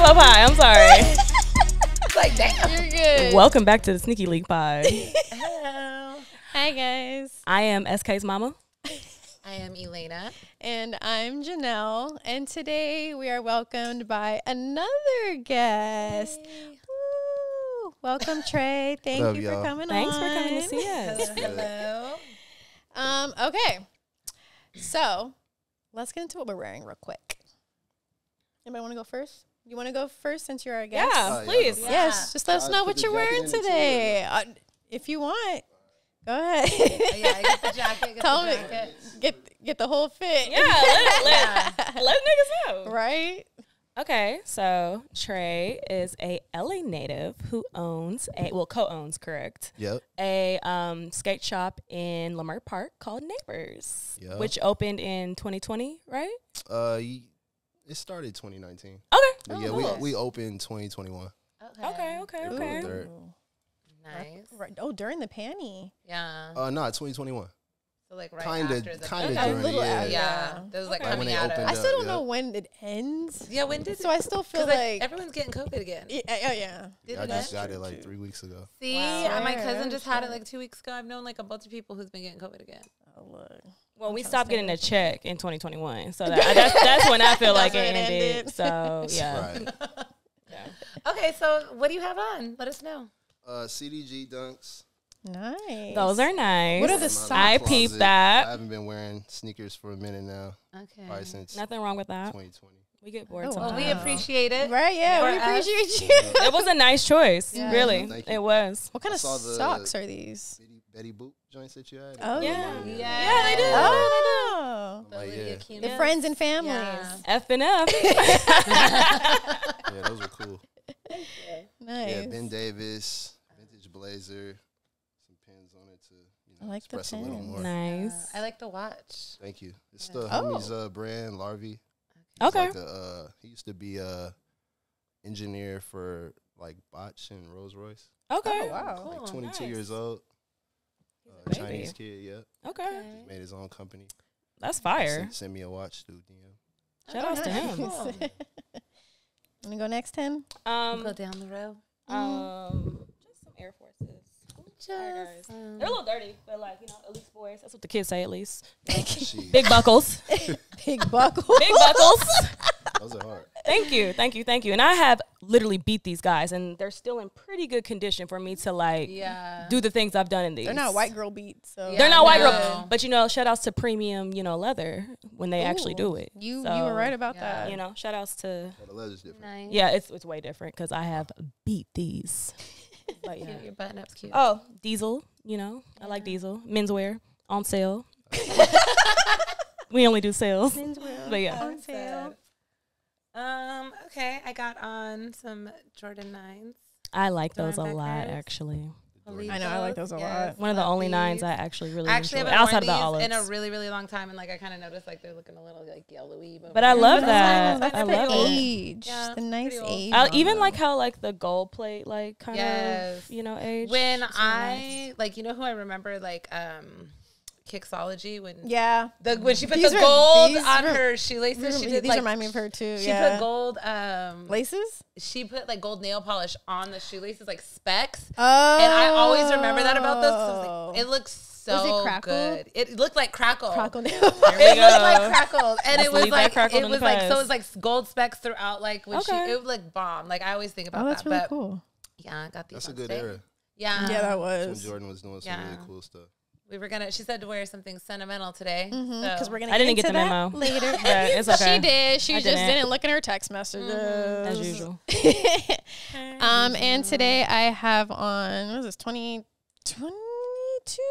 my. I'm sorry. like, damn. You're good. Welcome back to the Sneaky Leak Pod. Hello. Hi guys. I am SK's mama. I am Elaina. And I'm Janelle. And today we are welcomed by another guest. Woo. Welcome, Tré. Thank Love you y'all. for coming Thanks on. for coming to see us. Hello. Um, okay. So let's get into what we're wearing real quick. Anybody want to go first? You want to go first since you're our guest? Yeah, Oh, yeah. please. Yeah. Yes. Just let us I'll know what you're wearing today. Uh, if you want, go ahead. yeah, get the jacket. Get Tell the me. get get the whole fit. Yeah, let, let, let niggas know. right. Okay, so Tré is a LA native who owns a well co-owns correct Yep. a um, skate shop in Leimert Park called Neighbors, Yeah. which opened in 2020, right? Uh, y- it started 2019. Okay. But Oh, yeah, cool. we we opened 2021. Okay, okay, April okay. third. Nice. Right. Oh, during the panty. Yeah. Uh, no, 2021. So like right Kinda- after the kinda Okay, during yeah. after. Yeah. That was like Okay. When coming they out opened of. I still don't yeah. know when it ends. Yeah, when did So I still feel like, everyone's getting COVID again. yeah, yeah, yeah. Did I just end? got it like three weeks ago. See, Wow. uh, my cousin just had it like two weeks ago. I've known like a bunch of people who's been getting COVID again. Oh, look. Well, we trying to stopped getting a check in 2021, so that, that's that's when I feel like it That's when it ended. ended. So yeah, Right. yeah. Okay, so what do you have on? Let us know. Uh, CDG dunks. Nice. those are nice. What are the in my socks? I closet. peeped I haven't been wearing sneakers for a minute now, Okay. probably since Nothing wrong with that. 2020. We get bored Oh, sometimes. Well, we appreciate it. Right, yeah, we For us. appreciate you. It was a nice choice, Yeah. really. Thank you. It was. What kind I of socks are these? Betty, Betty Boop joints that you had. Oh, Yeah. yeah. Yeah, they do. Oh, they do. like, yeah. Keenan. the friends and families. Yeah. F and F. yeah, those were cool. Nice. Yeah, Ben Davis, vintage blazer, some pins on it to you know I like the express a little more. nice. I like the watch. Thank you. It's the Oh. homie's uh, brand, Larvy. He's Okay. Like the, uh, he used to be a engineer for like Bosch and Rolls Royce. Okay. Oh, wow. Cool. like 22 nice. years old. He's Uh, a. Chinese kid, yeah. Okay. Just made his own company. That's fire. Send, sent me a watch through DM. Shout outs to him. Cool. Want to go next, 10? Um, Go down the road. um, just some Air Forces. Sorry, guys. um, They're a little dirty, but like you know, at least boys. That's what the kids say. At least big buckles, Big buckles. big buckles. Those are hard. thank you, thank you, thank you. And I have literally beat these guys, and they're still in pretty good condition for me to like yeah. do the things I've done in these. They're not white girl beats, so Yeah. They're not white No. girl, but you know, shout outs to premium, you know, leather when they actually do it. You you were right about yeah. that. You know, shout outs to Yeah, the leather's different. Nice. yeah, it's it's way different because I have beat these. But yeah. Cute. Your button up's cute. Oh, Diesel, you know, I like Diesel. Menswear on sale. we only do sales. Menswear. But yeah. On sale. Um. Okay, I got on some Jordan nines. I like those a lot hairs. actually. I know, I like those a lot. One of the love only nines. I actually really I actually enjoy haven't outside of the olives. in a really, really long time, and like I kind of noticed like they're looking a little like yellowy. but but I love that. I'm I love pretty it. age, Yeah, the nice age. I even like how like the gold plate like kind Yes. of you know age. When It's really I like, you know who I remember like um, Kixology when yeah. the when she put These the are- gold these on rem- her shoelaces, These, she did these like remind me of her too. she yeah. put gold um laces. she put like gold nail polish on the shoelaces like specks. Oh, And I always remember that about those. 'cause I was like, it looks so crackle? good. It looked like crackle. crackle nail. we It looked like crackle, and it was like it was like so it was like gold specks throughout. Like when Okay. she, it was like bomb. Like I always think about oh, that's that. really but cool. yeah, I got these. That's a good today. era. Yeah, yeah, that was When was. Jordan was doing some Yeah. really cool stuff. We were gonna. She said to wear something sentimental today. Because so- we're gonna. I didn't get get the memo. later. But it's okay. She did. She I just didn't. didn't. look at her text messages. as usual. um, and today I have on what is this 20, 22?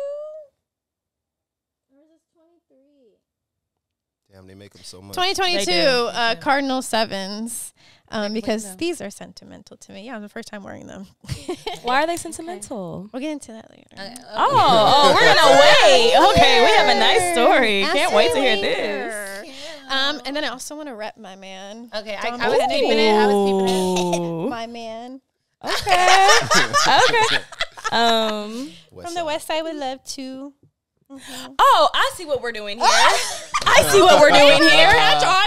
Damn, they make them so much. 2022 uh. Cardinal sevens. Um, because them. these are sentimental to me. Yeah, it was the first time wearing them. Why are they sentimental? We'll get into that later. Okay, okay. Oh, oh, we're gonna wait. Okay, we have a nice story. Ask Can't wait to hear later. this. Um, and then I also want to rep my man. Okay, I, I was miss peeping it. I was peeping it. My man Okay. okay. Um. West from the west side would love to. Oh, I see what we're doing here. I see what we're doing here.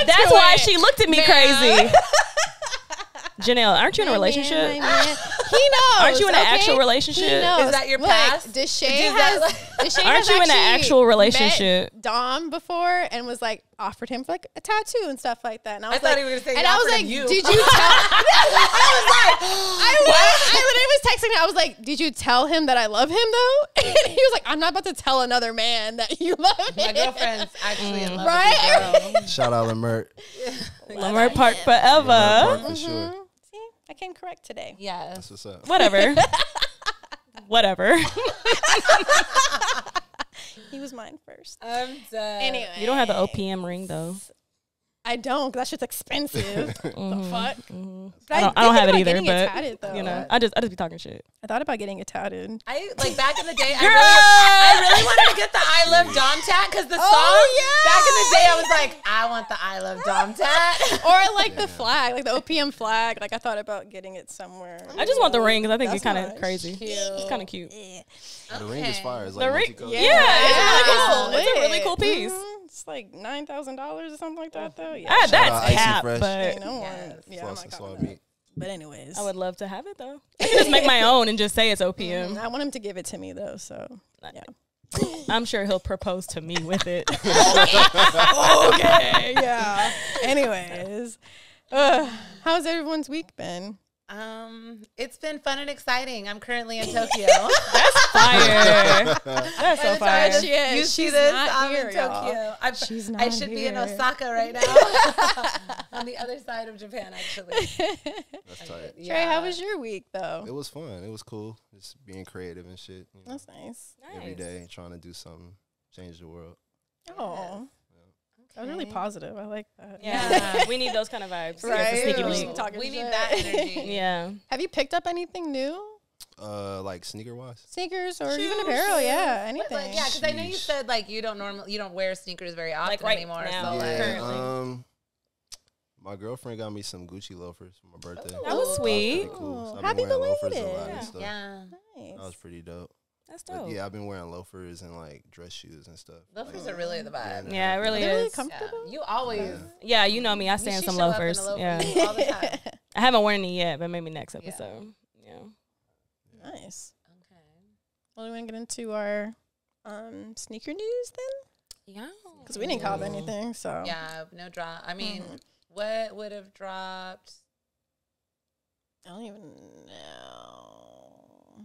That's why she looked at me crazy. Janelle, aren't you in a relationship? He knows. Aren't you in an okay? actual He relationship? knows. Is that your Look, past? Deshae Is that has. like- Deshae Aren't has you in an actually actual met relationship? Dom before and was like offered him like a tattoo and stuff like that. And I was thought like, he was gonna say and I was like, you. did you tell? I was like, I, was, I literally was texting. him. I was like, did you tell him that I love him though? And he was like, I'm not about to tell another man that you love him. My girlfriend's actually in love Right? with this girl. Shout out Leimert. Lamar Park Leimert forever. Park for sure. Mhm. See, I came correct today. Yes. That's what's up. Whatever. Whatever. He was mine first. I'm done. Anyway, You don't have the OPM ring though. I don't. 'cause that shit's expensive. the fuck. Mhm. But I don't, I don't have it either, but tatted, you know, I just I just be talking shit. I thought about getting it tatted. I like back in the day. I really, I really wanted to get the I love Dom tat because the song Oh, yeah. Back in the day, I was like, I want the I love Dom tat. or like the flag, like the OPM flag. Like I thought about getting it somewhere. I just want the ring because I think That's it's kind of nice. crazy. It's kind of cute. Yeah, The ring is Okay. fire. It's The ring, multicolored. yeah, it's really cool. It's a really cool piece. Mhm. It's like nine thousand dollars or something like that, though. Yeah, Ah, that's Icy cap, Fresh. but you know, Yes. yeah, I'm not and calling swab that. meat. But anyways, I would love to have it though. I can just make my own and just say it's OPM. I want him to give it to me though. So yeah. I'm sure he'll propose to me with it. okay, yeah. Anyways, uh, how's everyone's week been? Um, it's been fun and exciting. I'm currently in Tokyo. That's Fire. That's so By fire. She is. You see She's this? not I'm here, in. Tokyo. I'm, She's not I not should be in. Osaka right now, on the other side of Japan, actually. That's tight. Tré, how was your week though? It was fun. It was cool. Just being creative and shit. You know, That's nice. every day trying to do something, change the world. Oh, that was really positive. I like that. Yeah, we need those kind of vibes. Right? Right. Sneaky We link. should talk- We need shit. that energy. Yeah. Have you picked up anything new? Uh, like sneaker wise. Sneakers or even Shoes, apparel? Yeah, But, anything. like, yeah, because I know you said like you don't normally you don't wear sneakers very often Like, right anymore. now. So Yeah. like. Um, my girlfriend got me some Gucci loafers for my birthday. That That was sweet. Pretty cool. So I've Happy been wearing loafers a belated. lot Yeah. and stuff. yeah, Nice. That was pretty dope. That's But yeah, I've been wearing loafers and like dress shoes and stuff. loafers Like, are really the vibe. Yeah, it really They're really is. comfortable. Yeah. You always Yeah. Yeah, you know me. I stand in some show up in loafers. loafers Yeah. all the time. I haven't worn any yet, but maybe next episode. Yeah. nice. Okay. Well, we want to get into our um, sneaker news then, Yeah. because we didn't cop anything. So Yeah, no drop. I mean, Mhm. what would have dropped I don't even know.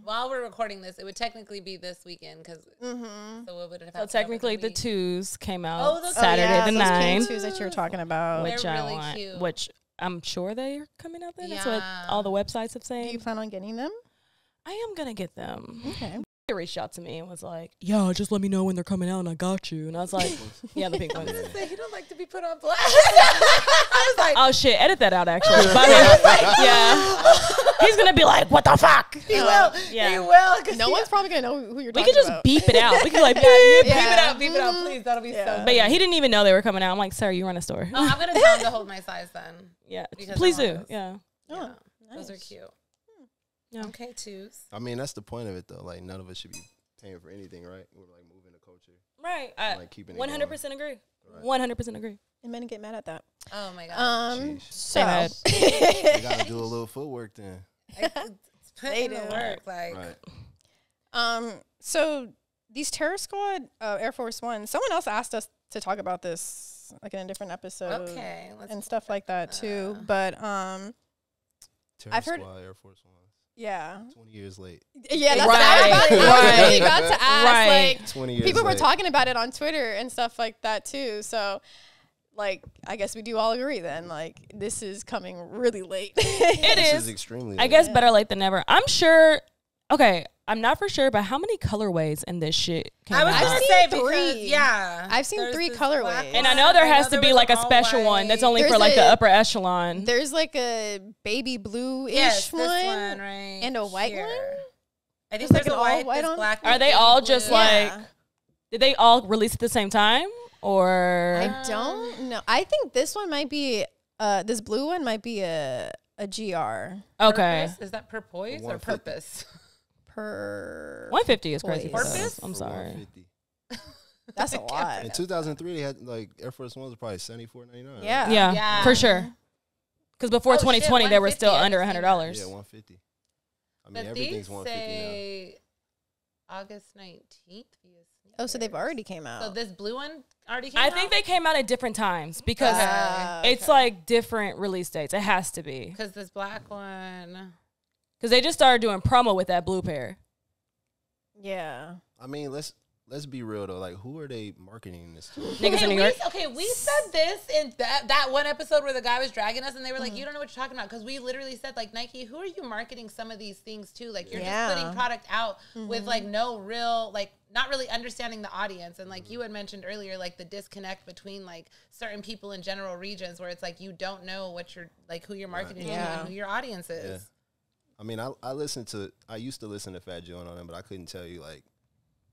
While we're recording this? It would technically be this weekend because Mm-hmm. so what would it have? So technically, the week? twos came out Oh, those- Saturday oh, yeah, the those nine, Twos that you were talking about. They're which I really want. cute. Which I'm sure they are coming out then. That's what all the websites have saying. Do you plan on getting them? I am gonna get them. Okay. They reached out to me and was like, "Yeah, just let me know when they're coming out, and I got you." And I was like, "Yeah, the pink ones." Say he don't like to be put on blast. I was like, Oh shit! Edit that out, actually. But yeah, he's gonna be like, "What the fuck?" he uh, will. yeah. He will. 'cause No he- one's probably gonna know who you're We talking could just about. beep it out. We could like beep. Beep it Yeah. out. Beep it out, please. That'll be Yeah. so. But yeah, he didn't even know they were coming out. I'm like, "Sir, you run a store." Oh, I'm gonna tell him to hold my size then. yeah, please do. want. Yeah. Oh, Yeah, Those are cute. Yeah. Okay, twos. I mean, that's the point of it though. Like none of us should be paying for anything, right? We're like moving the culture, Right. I like keeping one hundred percent agree. One hundred percent agree. And men get mad at that. Oh my god. Um. Sheesh. So. You gotta do a little footwork then. I- it's put They the do. work. Like, Right. Um, so these terror squad uh, Air Force One. Someone else asked us to talk about this, like in a different episode, okay, and stuff like that too. Uh. But um, Terror I've heard- Squad Air Force One. Yeah, Twenty years late. yeah. That's Right, I was, about, I was really about to ask. Right. Like, Twenty years. people were talking about it on Twitter and stuff like that too. So, like, I guess we do all agree then. Like, this is coming really late. It This is. is extremely. I late. guess better late than never. I'm sure. Okay, I'm not for sure, but how many colorways in this shit came I was out? gonna I've say seen because three. yeah, I've seen there's three colorways. and I know there has know to be like a all special one that's white. only for There's like the upper echelon. There's like a baby blue ish yes, one. one right and a white here. one? I think There's there's, like a an all white, white on- black. Are they all just blue. like- Yeah. Did they all release at the same time, or I don't know. I think this one might be uh this blue one might be a a GR okay? Purpose? Is that purpose or purpose? Per 150 is crazy. Boys. for those. Purpose? I'm For sorry. 150. That's a lot. In 2003, they had like Air Force Ones were probably 74.99. right? Yeah. Yeah, Yeah. for sure. Because before Oh, shit, 2020, they were 150, still I under just seen hundred dollars. Yeah, one fifty. I mean, But everything's these one fifty now. say August nineteenth. Oh, so they've already came out. So this blue one already came I out. think they came out at different times because it's okay. like different release dates. It has to be because this black one. Because they just started doing promo with that blue pair. yeah. I mean, let's let's be real though. Like, who are they marketing this to? Niggas okay, in New we, York. okay, we said this in that that one episode where the guy was dragging us, and they were Mm-hmm. like, "You don't know what you're talking about," because we literally said like Nike, who are you marketing some of these things to? Like you're Yeah. just putting product out Mm-hmm. with like no real like not really understanding the audience, and like you had mentioned earlier, like the disconnect between like certain people in general regions where it's like you don't know what you're like who you're marketing to Yeah. and who your audience is. Yeah. I mean, I I listened to I used to listen to Fat Joe and all them, but I couldn't tell you like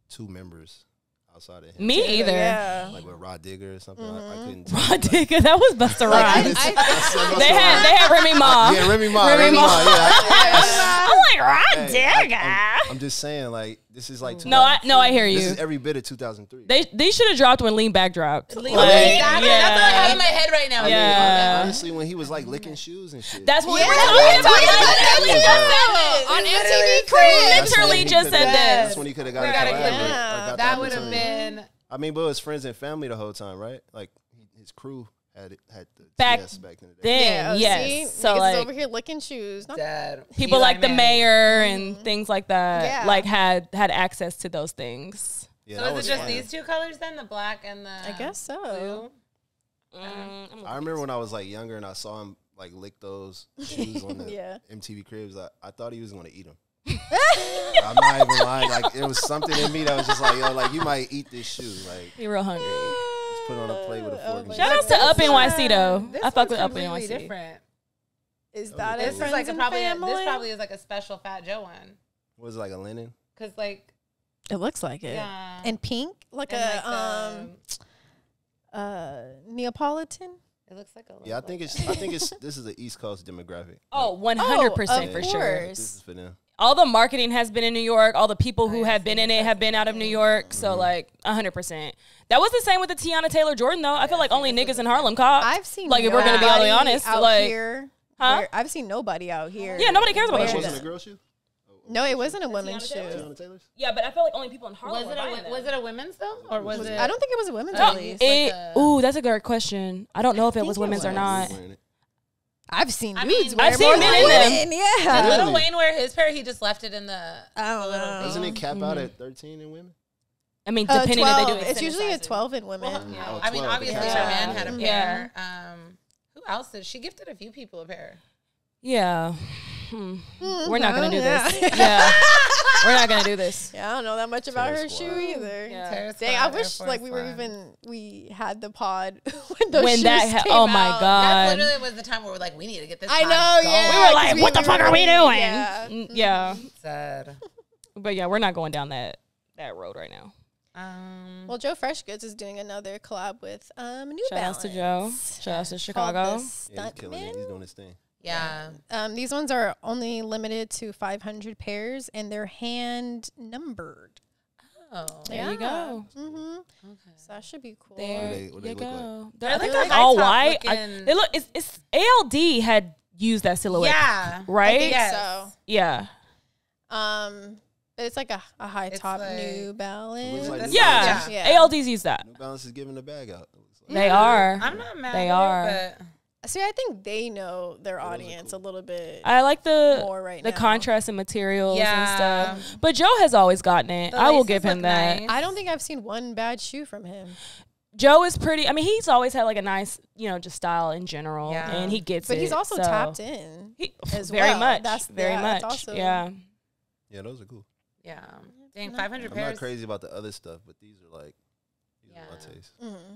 two members outside of him. Me either. Yeah. Like with Rod Digger or something. I, I mm-hmm. couldn't. tell Rod you, like- Digger, that was Busta Like, I, Rhymes. They had they had Remy Ma. Yeah, Remy Ma. Remy Remy, Ma. Ma. Yeah, I- I'm like Rod Hey, I- Digger. I'm, I'm just saying, like this is like. no, I no, I hear you. This you. is every bit of 2003. They they should have dropped when Lean Back dropped. Like, Like, exactly. That's what I have in my head right now. I mean, Yeah. honestly, when he was like licking shoes and shit. That's what Yeah, we were talking about. talking We literally just said this. on Literally MTV Cribs. That's literally when he just coulda- said this. That's when he could have got. We a gotta collab get with- it. or got the That would have been. I mean, but it was friends and family the whole time, right? Like his crew had it, had the Back TS back in the day. Then Yeah, yes, see? so Niggas like over here licking shoes. Not- Dead. people Eli like the Manning. mayor and things like that, Yeah. like had had access to those things. Yeah, So that is was it just fire. these two colors then, the black and the? I guess so. blue? Mm, I remember when I was like younger and I saw him like lick those shoes on the Yeah. MTV Cribs. I, I thought he was going to eat them. I'm not even lying. Like it was something in me that was just like, yo, like you might eat this shoe. Like You're real hungry. just put on a plate with a Oh fork. my Shout out to Up NYC though. This I fuck with Up NYC. different. Is Oh, that this This is like a probably a, family? this probably is like a special Fat Joe one. Was like a linen? Cause like it looks like it. yeah, And pink, like And, a like, um uh Neapolitan. it looks like a Yeah, I think a- it's I think it's this is the East Coast demographic. Oh, 100% for course. sure. this is for them. All the marketing has been in New York. All the people who I have been in it have been out of New York. So mm-hmm. like 100%. That was the same with the Teyana Taylor Jordan though. I feel like only niggas in Harlem cop. I've seen Like, if we're gonna be all nobody honest, out like- here. Huh? where- I've seen nobody out here. Yeah, nobody cares about wear those oh, It wasn't that. a girl shoe. No, it wasn't a women's Teyana Taylor? shoe. Teyana Taylor's? Yeah, but I feel like only people in Harlem Was were it buying a them. was it a women's though, or was it? I don't think it was a women's oh, No, release. it- It, like a- ooh, that's a good question. I don't know if it think was it women's or not. Wearing it. I've seen I dudes mean, wear I've seen more men than in them. women, Did Yeah. Really? Lil Wayne wear his pair? He just left it in the. I don't the little know. Doesn't it cap Mm-hmm. out at 13 in women? I mean, Uh, depending if they 12. do It's extended usually a sizing. 12 in women. Well, Oh, I mean, 12, obviously, okay. Charmaine had a Yeah. pair. Um, who else did she gifted a few people a pair? Yeah. Hmm. We're not gonna do Yeah. this. Yeah. We're not gonna do this. Yeah, I don't know that much about Terror her Squad. shoe either. Yeah. Dang, I wish like we were One. even we had the pod when those When shoes that ha- came oh my out. God. That literally was the time where we're like, we need to get this. I know, going. yeah. We were like, 'cause what the fuck are we doing? Yeah. Mm, Yeah. Sad. But yeah, we're not going down that that road right now. Um, Well, Joe Fresh Goods is doing another collab with um New Shout outs to Joe. Balance. Shout outs to Chicago. the Yeah, he's killing it. He's doing his thing. Yeah. Um, these ones are only limited to 500 pairs, and they're hand numbered. Oh. There you go. Mm-hmm. Okay. So that should be cool. There they- what you look like? go. They're I think like they're all white. I, they look. It's, it's ALD had used that silhouette, Yeah. right? I think Yes. so. Yeah. Um, but it's like a, a high It's top like- New Balance. like That's- New Yeah. Balance. Yeah. ALD's used that. New Balance is giving the bag out. it looks like. They are. I'm not mad. They at are. It, but See, I think they know their those audience cool. a little bit I like the more right the now. contrast and materials Yeah. and stuff. But Joe has always gotten it. The I will give him that. nice. I don't think I've seen one bad shoe from him. Joe is pretty. I mean, he's always had like a nice, you know, just style in general, Yeah. and he gets But it. But he's also so- tapped in. He, as very well. much. That's- very yeah, much. that's also- yeah. Yeah, those are cool. yeah. Dang, 500 I'm pairs. not crazy about the other stuff, but these are like, these are Yeah. my taste. Mm-hmm.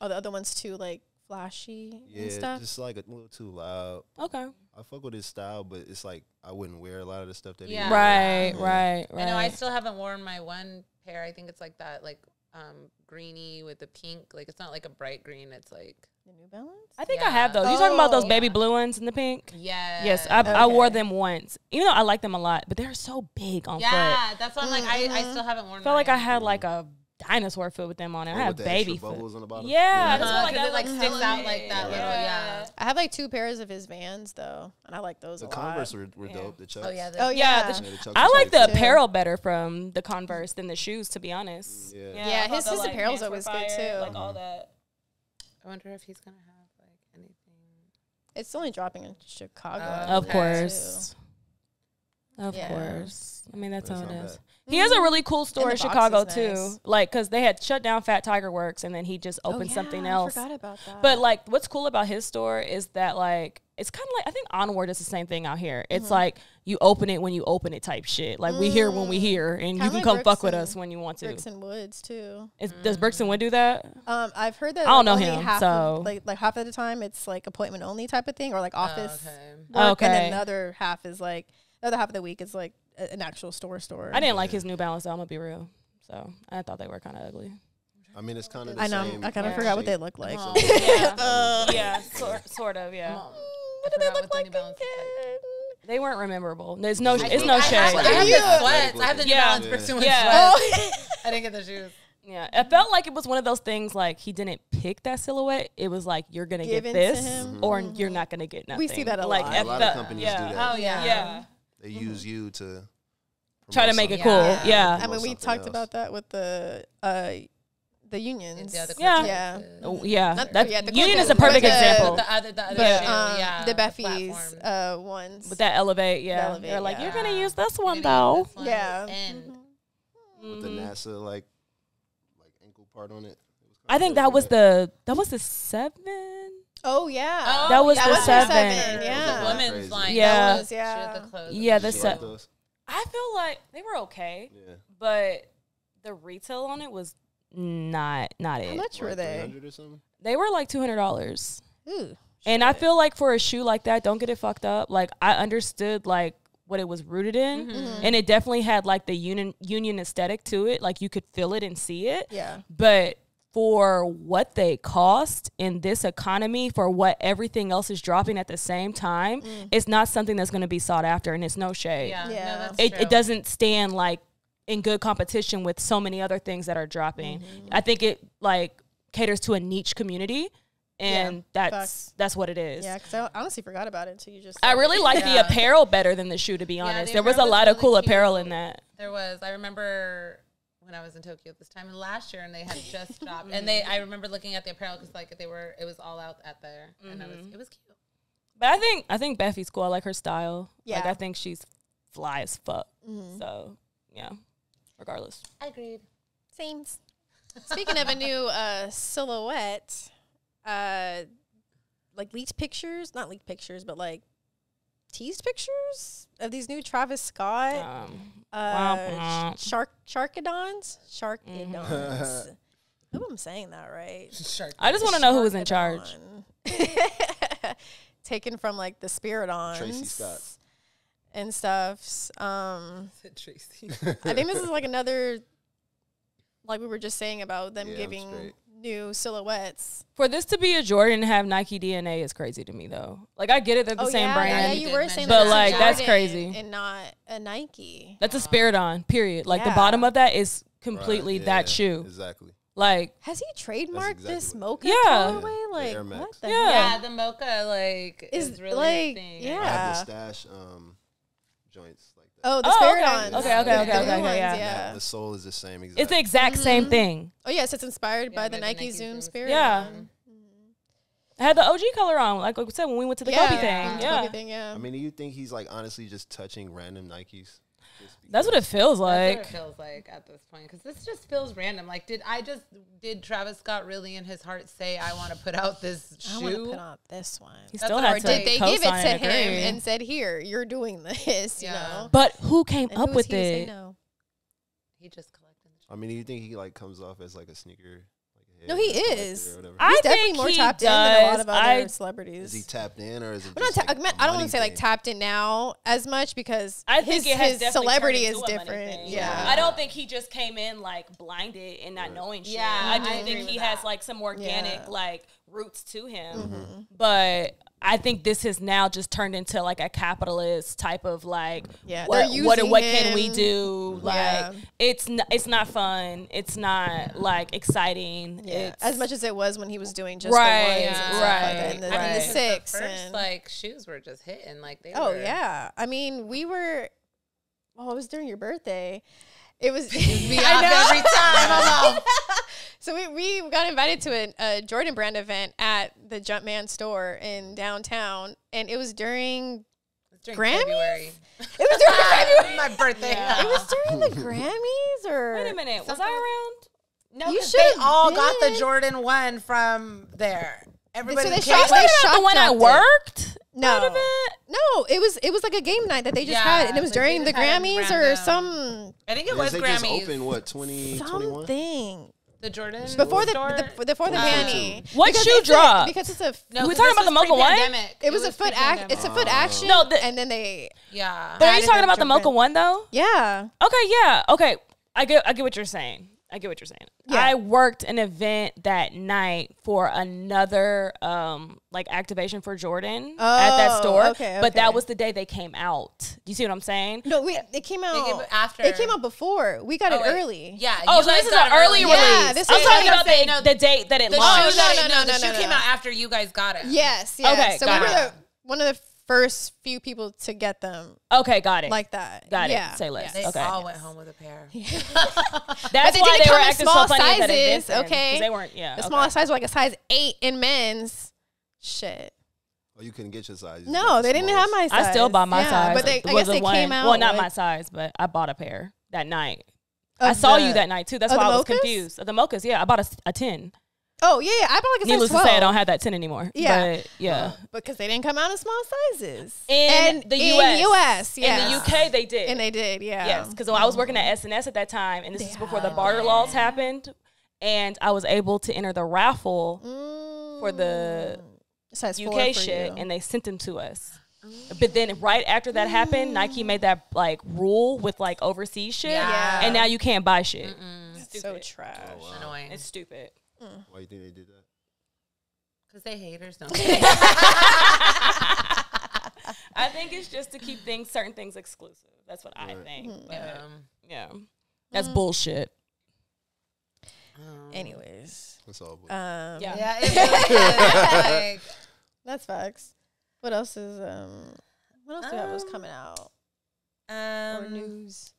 Oh, the other ones too, like flashy Yeah, and stuff. just like a little too loud. Okay. I fuck with his style, but it's like I wouldn't wear a lot of the stuff that he Yeah. wears. Right. Yeah. Right. Right. I know I still haven't worn my one pair. I think it's like that, like um greeny with the pink. Like it's not like a bright green. It's like The New Balance. I think I have those. You talking about those Oh. baby Yeah. blue ones in the pink? yeah. Yes, I, I wore them once. Even though I like them a lot, but they're so big on foot. Yeah, that's why I'm like I, I Mhm. still haven't worn. I felt like I had like a dinosaur food with them on it. I Oh, have with the baby extra food. bubbles on the bottom? Yeah, Yeah. Uh, what, like, 'cause I it like like sticks out it. like that little yeah. I have like two pairs of his Vans though, and I like those The a lot. Converse were, were Yeah. dope. The Chucks. Oh yeah. Oh The, Yeah, yeah, the Yeah, the I like the tight, too. apparel better from the Converse than the shoes, to be honest. Yeah. Yeah, I his- the, his like, apparel's pants were always good, too. Like all that. I wonder if he's gonna have like anything. it's only dropping in Chicago. Of course. Too. Of Yeah. course. I mean, that's That's how it not is. bad. He has a really cool store the in Chicago is too. nice. Like, cause they had shut down Fat Tiger Works and then he just Oh, opened something else. I forgot about that. But like, what's cool about his store is that like it's kind of like I think Onward is the same thing out here. It's Mm-hmm. like you open it when you open it type shit. Like we here when we here, and you Kinda can like come Bricks fuck with us when you want to. Bricks and Woods too. Is, does Bricks and Wood do that? Um, I've heard that. I don't like, know only him, half so- of, like like half of the time it's like appointment only type of thing, or like office Oh, okay. work, and then Okay. the other half is like the other half of the week is like a- an actual store store. I didn't like his New Balance. Though, I'm gonna be real. So I thought they were kind of ugly. I mean, it's kind of. I know. I kind of Yeah. forgot what they look like. Yeah, Uh, yeah, sort, sort of. Yeah, Mom, what do they look the like New Balance look like. again? they weren't rememberable. There's no, I it's no I shade. Have, I have the sweats. I have the New Yeah. Balance Yeah. pursuing Yeah. sweats. Oh, I didn't get the shoes. Yeah, it felt like it was one of those things like he didn't pick that silhouette. It was like you're gonna Given get to this, him. or you're not gonna get nothing. We see that a like, lot. it A lot of companies yeah. do that. Oh yeah. Yeah, They use you to try to promote make it cool. Yeah. Yeah, I mean, we talked else. about that with the uh the unions. Yeah. The Yeah. Yeah. Oh, yeah. Not- That yeah, the Union is a perfect the- example. The other, the other But shoe, um, yeah, the Bephie's platform. uh ones. With that elevate, yeah, Elevate, they're like yeah. you're gonna use this one though. this one yeah. And Mhm. with the Mhm. NASA like like ankle part on it. It was I think that was the that was the seven. Oh yeah. Oh, That was yeah, the that was seven. The Yeah. women's Crazy. line. Yeah. That was, yeah. She had the clothes. Yeah, the you se- like? I feel like they were okay, Yeah. but the retail on it was not not it. How it. much were they? or something. They were like two hundred dollars. Ooh. And I feel like for a shoe like that, don't get it fucked up. Like I understood like what it was rooted in, Mhm. and it definitely had like the union union aesthetic to it. Like you could feel it and see it. Yeah. But for what they cost in this economy, for what everything else is dropping at the same time, mm. it's not something that's going to be sought after, and it's no shade. Yeah. Yeah. No, that's It, true. it doesn't stand like in good competition with so many other things that are dropping. Mm-hmm. I think it like caters to a niche community, and that's facts. that's what it is. Yeah, because I honestly forgot about it until you just. I really like Yeah. the apparel better than the shoe, to be Yeah, honest. the there was a apparel was lot of really cool apparel in that. There was. I remember when I was in Tokyo at this time and last year, and they had just stopped. And they, I remember looking at the apparel because like they were, it was all out at there, and I was, it was cute. But I think I think Bephie's cool. I like her style. Yeah. Like I think she's fly as fuck. Mhm. So yeah, regardless. I agreed. Seems. Speaking of a new uh, silhouette, uh, like leaked pictures, not leaked pictures, but like teased pictures of these new Travis Scott Um, uh, womp sh- shark sharkadons, Mm-hmm. sharkadons. I hope I'm saying that right. Shark. I just want to know who was in charge. Taken from like the Spiridons. Tracy Scott. And stuffs. Um, Tracy. I think this is like another, like we were just saying about them Yeah, giving straight. New silhouettes. For this to be a Jordan and have Nike DNA is crazy to me though. Like I get it, they're the same yeah, brand. Yeah, You you were saying, But, that like, that's crazy. and not a Nike. That's a Spiridon. Period. Like the bottom of that is Right, completely yeah, that shoe. Exactly. Like Has he trademarked exactly this mocha Yeah. colorway? The Like Air Max. what the Yeah. hell? Yeah, the mocha like Is is, really like- a thing. yeah. I have the stash um, joints like that. Oh, the Oh, okay. Spiridons. Okay, okay, The okay, new okay, okay, yeah. yeah. The sole is the same exact. it's the exact same Mhm. thing. Oh yes, it's inspired Yeah, by the Nike, Nike Zoom Zoom Spirit. Yeah. I had the OG color on, like we said when we went to the yeah, Kobe yeah. thing. Yeah, Kobe thing, yeah. I mean, do you think he's like honestly just touching random Nikes? Just that's what it because? feels That's like. what it feels like at this point because this just feels random. Like, did I just did Travis Scott really in his heart say I want to put out this I want to shoe? put out this one. He That's still what had I to Did they give it to him agree. and said, "Here, you're doing this"? Yeah. You know. But who came And up who is with he to say it? no? He just collected. I mean, do you think he like comes off as like a sneaker? Like a No, he is. I He's definitely think more he tapped in than a lot does. of other I- is celebrities. he tapped in or is it? I'm not just, ta- like, I mean, a I don't money want to say like thing? tapped in now as much because I think his, it has his definitely celebrity turned is into a money different. thing. Yeah. I don't think he just came in like blinded and not knowing shit. Yeah, I do I agree think he with has like some organic Yeah. like roots to him. Mhm. But I think this has now just turned into like a capitalist type of like, Yeah, what they're what, using what can we do? Like, Yeah. it's n- it's not fun. It's not like exciting. Yeah, It's, as much as it was when he was doing just Right, the ones and stuff right, like that, and the, and the right. Because six. The first, and, like shoes were just hitting. Like they. oh were, yeah, I mean we were. Oh, it was during your birthday. It was. Be I know. every time. I'm off. So we, we got invited to a, a Jordan brand event at the Jumpman store in downtown, and it was during It's during Grammys? February. it was during February. My birthday. It was during the Grammys, or Wait a minute, was Something- I around? No, You 'cause they should've all got the. Jordan one from there. Everybody so they came. shot- they about the one I dropped it. worked. No. of it? No, it was it was like a game night that they just Yeah, had, and it was like during the just had a Grammys or some I think it Because was they just Grammys. opened what 2021. something the Jordan before the, store? the before the Uh, panty. What Because shoe it's a- dropped? Because it's a No, We 'cause talking about the was Mocha one? pre-pandemic. it was a foot act. It's a foot action. No, the- and then they Yeah. But are you talking about the Jordan. Mocha one though? yeah. Okay, yeah. Okay. I get I get what you're saying. I get what you're saying. Yeah. I worked an event that night for another um like activation for Jordan at that Oh, store. okay, But that was the day they came out. Do you see what I'm saying? No, we it came out came after. It came out before. We got Oh, it wait. early. Yeah. Oh, you so guys this is an early it release. Yeah, this I'm is talking about the, No, the date that it launched. shoe, no, that- no, no, no, the no, shoe no, came no. out after you guys got it. Yes. Yes. Okay, So we got were the, one of the first few people to get them Okay, got it. like that. got yeah. it. Say less. They okay. all went home with a pair. That's they why didn't they were come in acting so small funny at that sizes, event okay? They weren't. Yeah. The okay. smallest size was like a size eight in men's. Shit. Oh, you couldn't get your size. You No, got the they didn't have my size. I still bought my Yeah, size. But they, It I guess the they one- came out. Well, not with- my size, but I bought a pair that night. I saw the- you that night too. That's why I was mochas? confused. The mochas, yeah, I bought a ten. Oh yeah, yeah. I bought like a Needless size to say, I don't have that ten anymore. Yeah. but yeah. because they didn't come out in small sizes In and the in US. US, In the UK, they did. and they did, yeah. Yes, because I was working at SNS at that time, and this is before the barter laws happened, and I was able to enter the raffle for the mm. size UK for shit, you. and they sent them to us. Oh. But then right after that happened, mm. Nike made that like rule with like overseas shit, Yeah. and now you can't buy shit. so Stupid. trash. Annoying. It's stupid. Why do you think they did that? Because they haters don't. I think it's just to keep things, certain things exclusive. That's what I Right. think. But, um, yeah, that's bullshit. um, Anyways, That's all. but- um, Yeah. Yeah, it really is. Like, that's facts. What else is um? What else do you have was Um, coming out or um, news?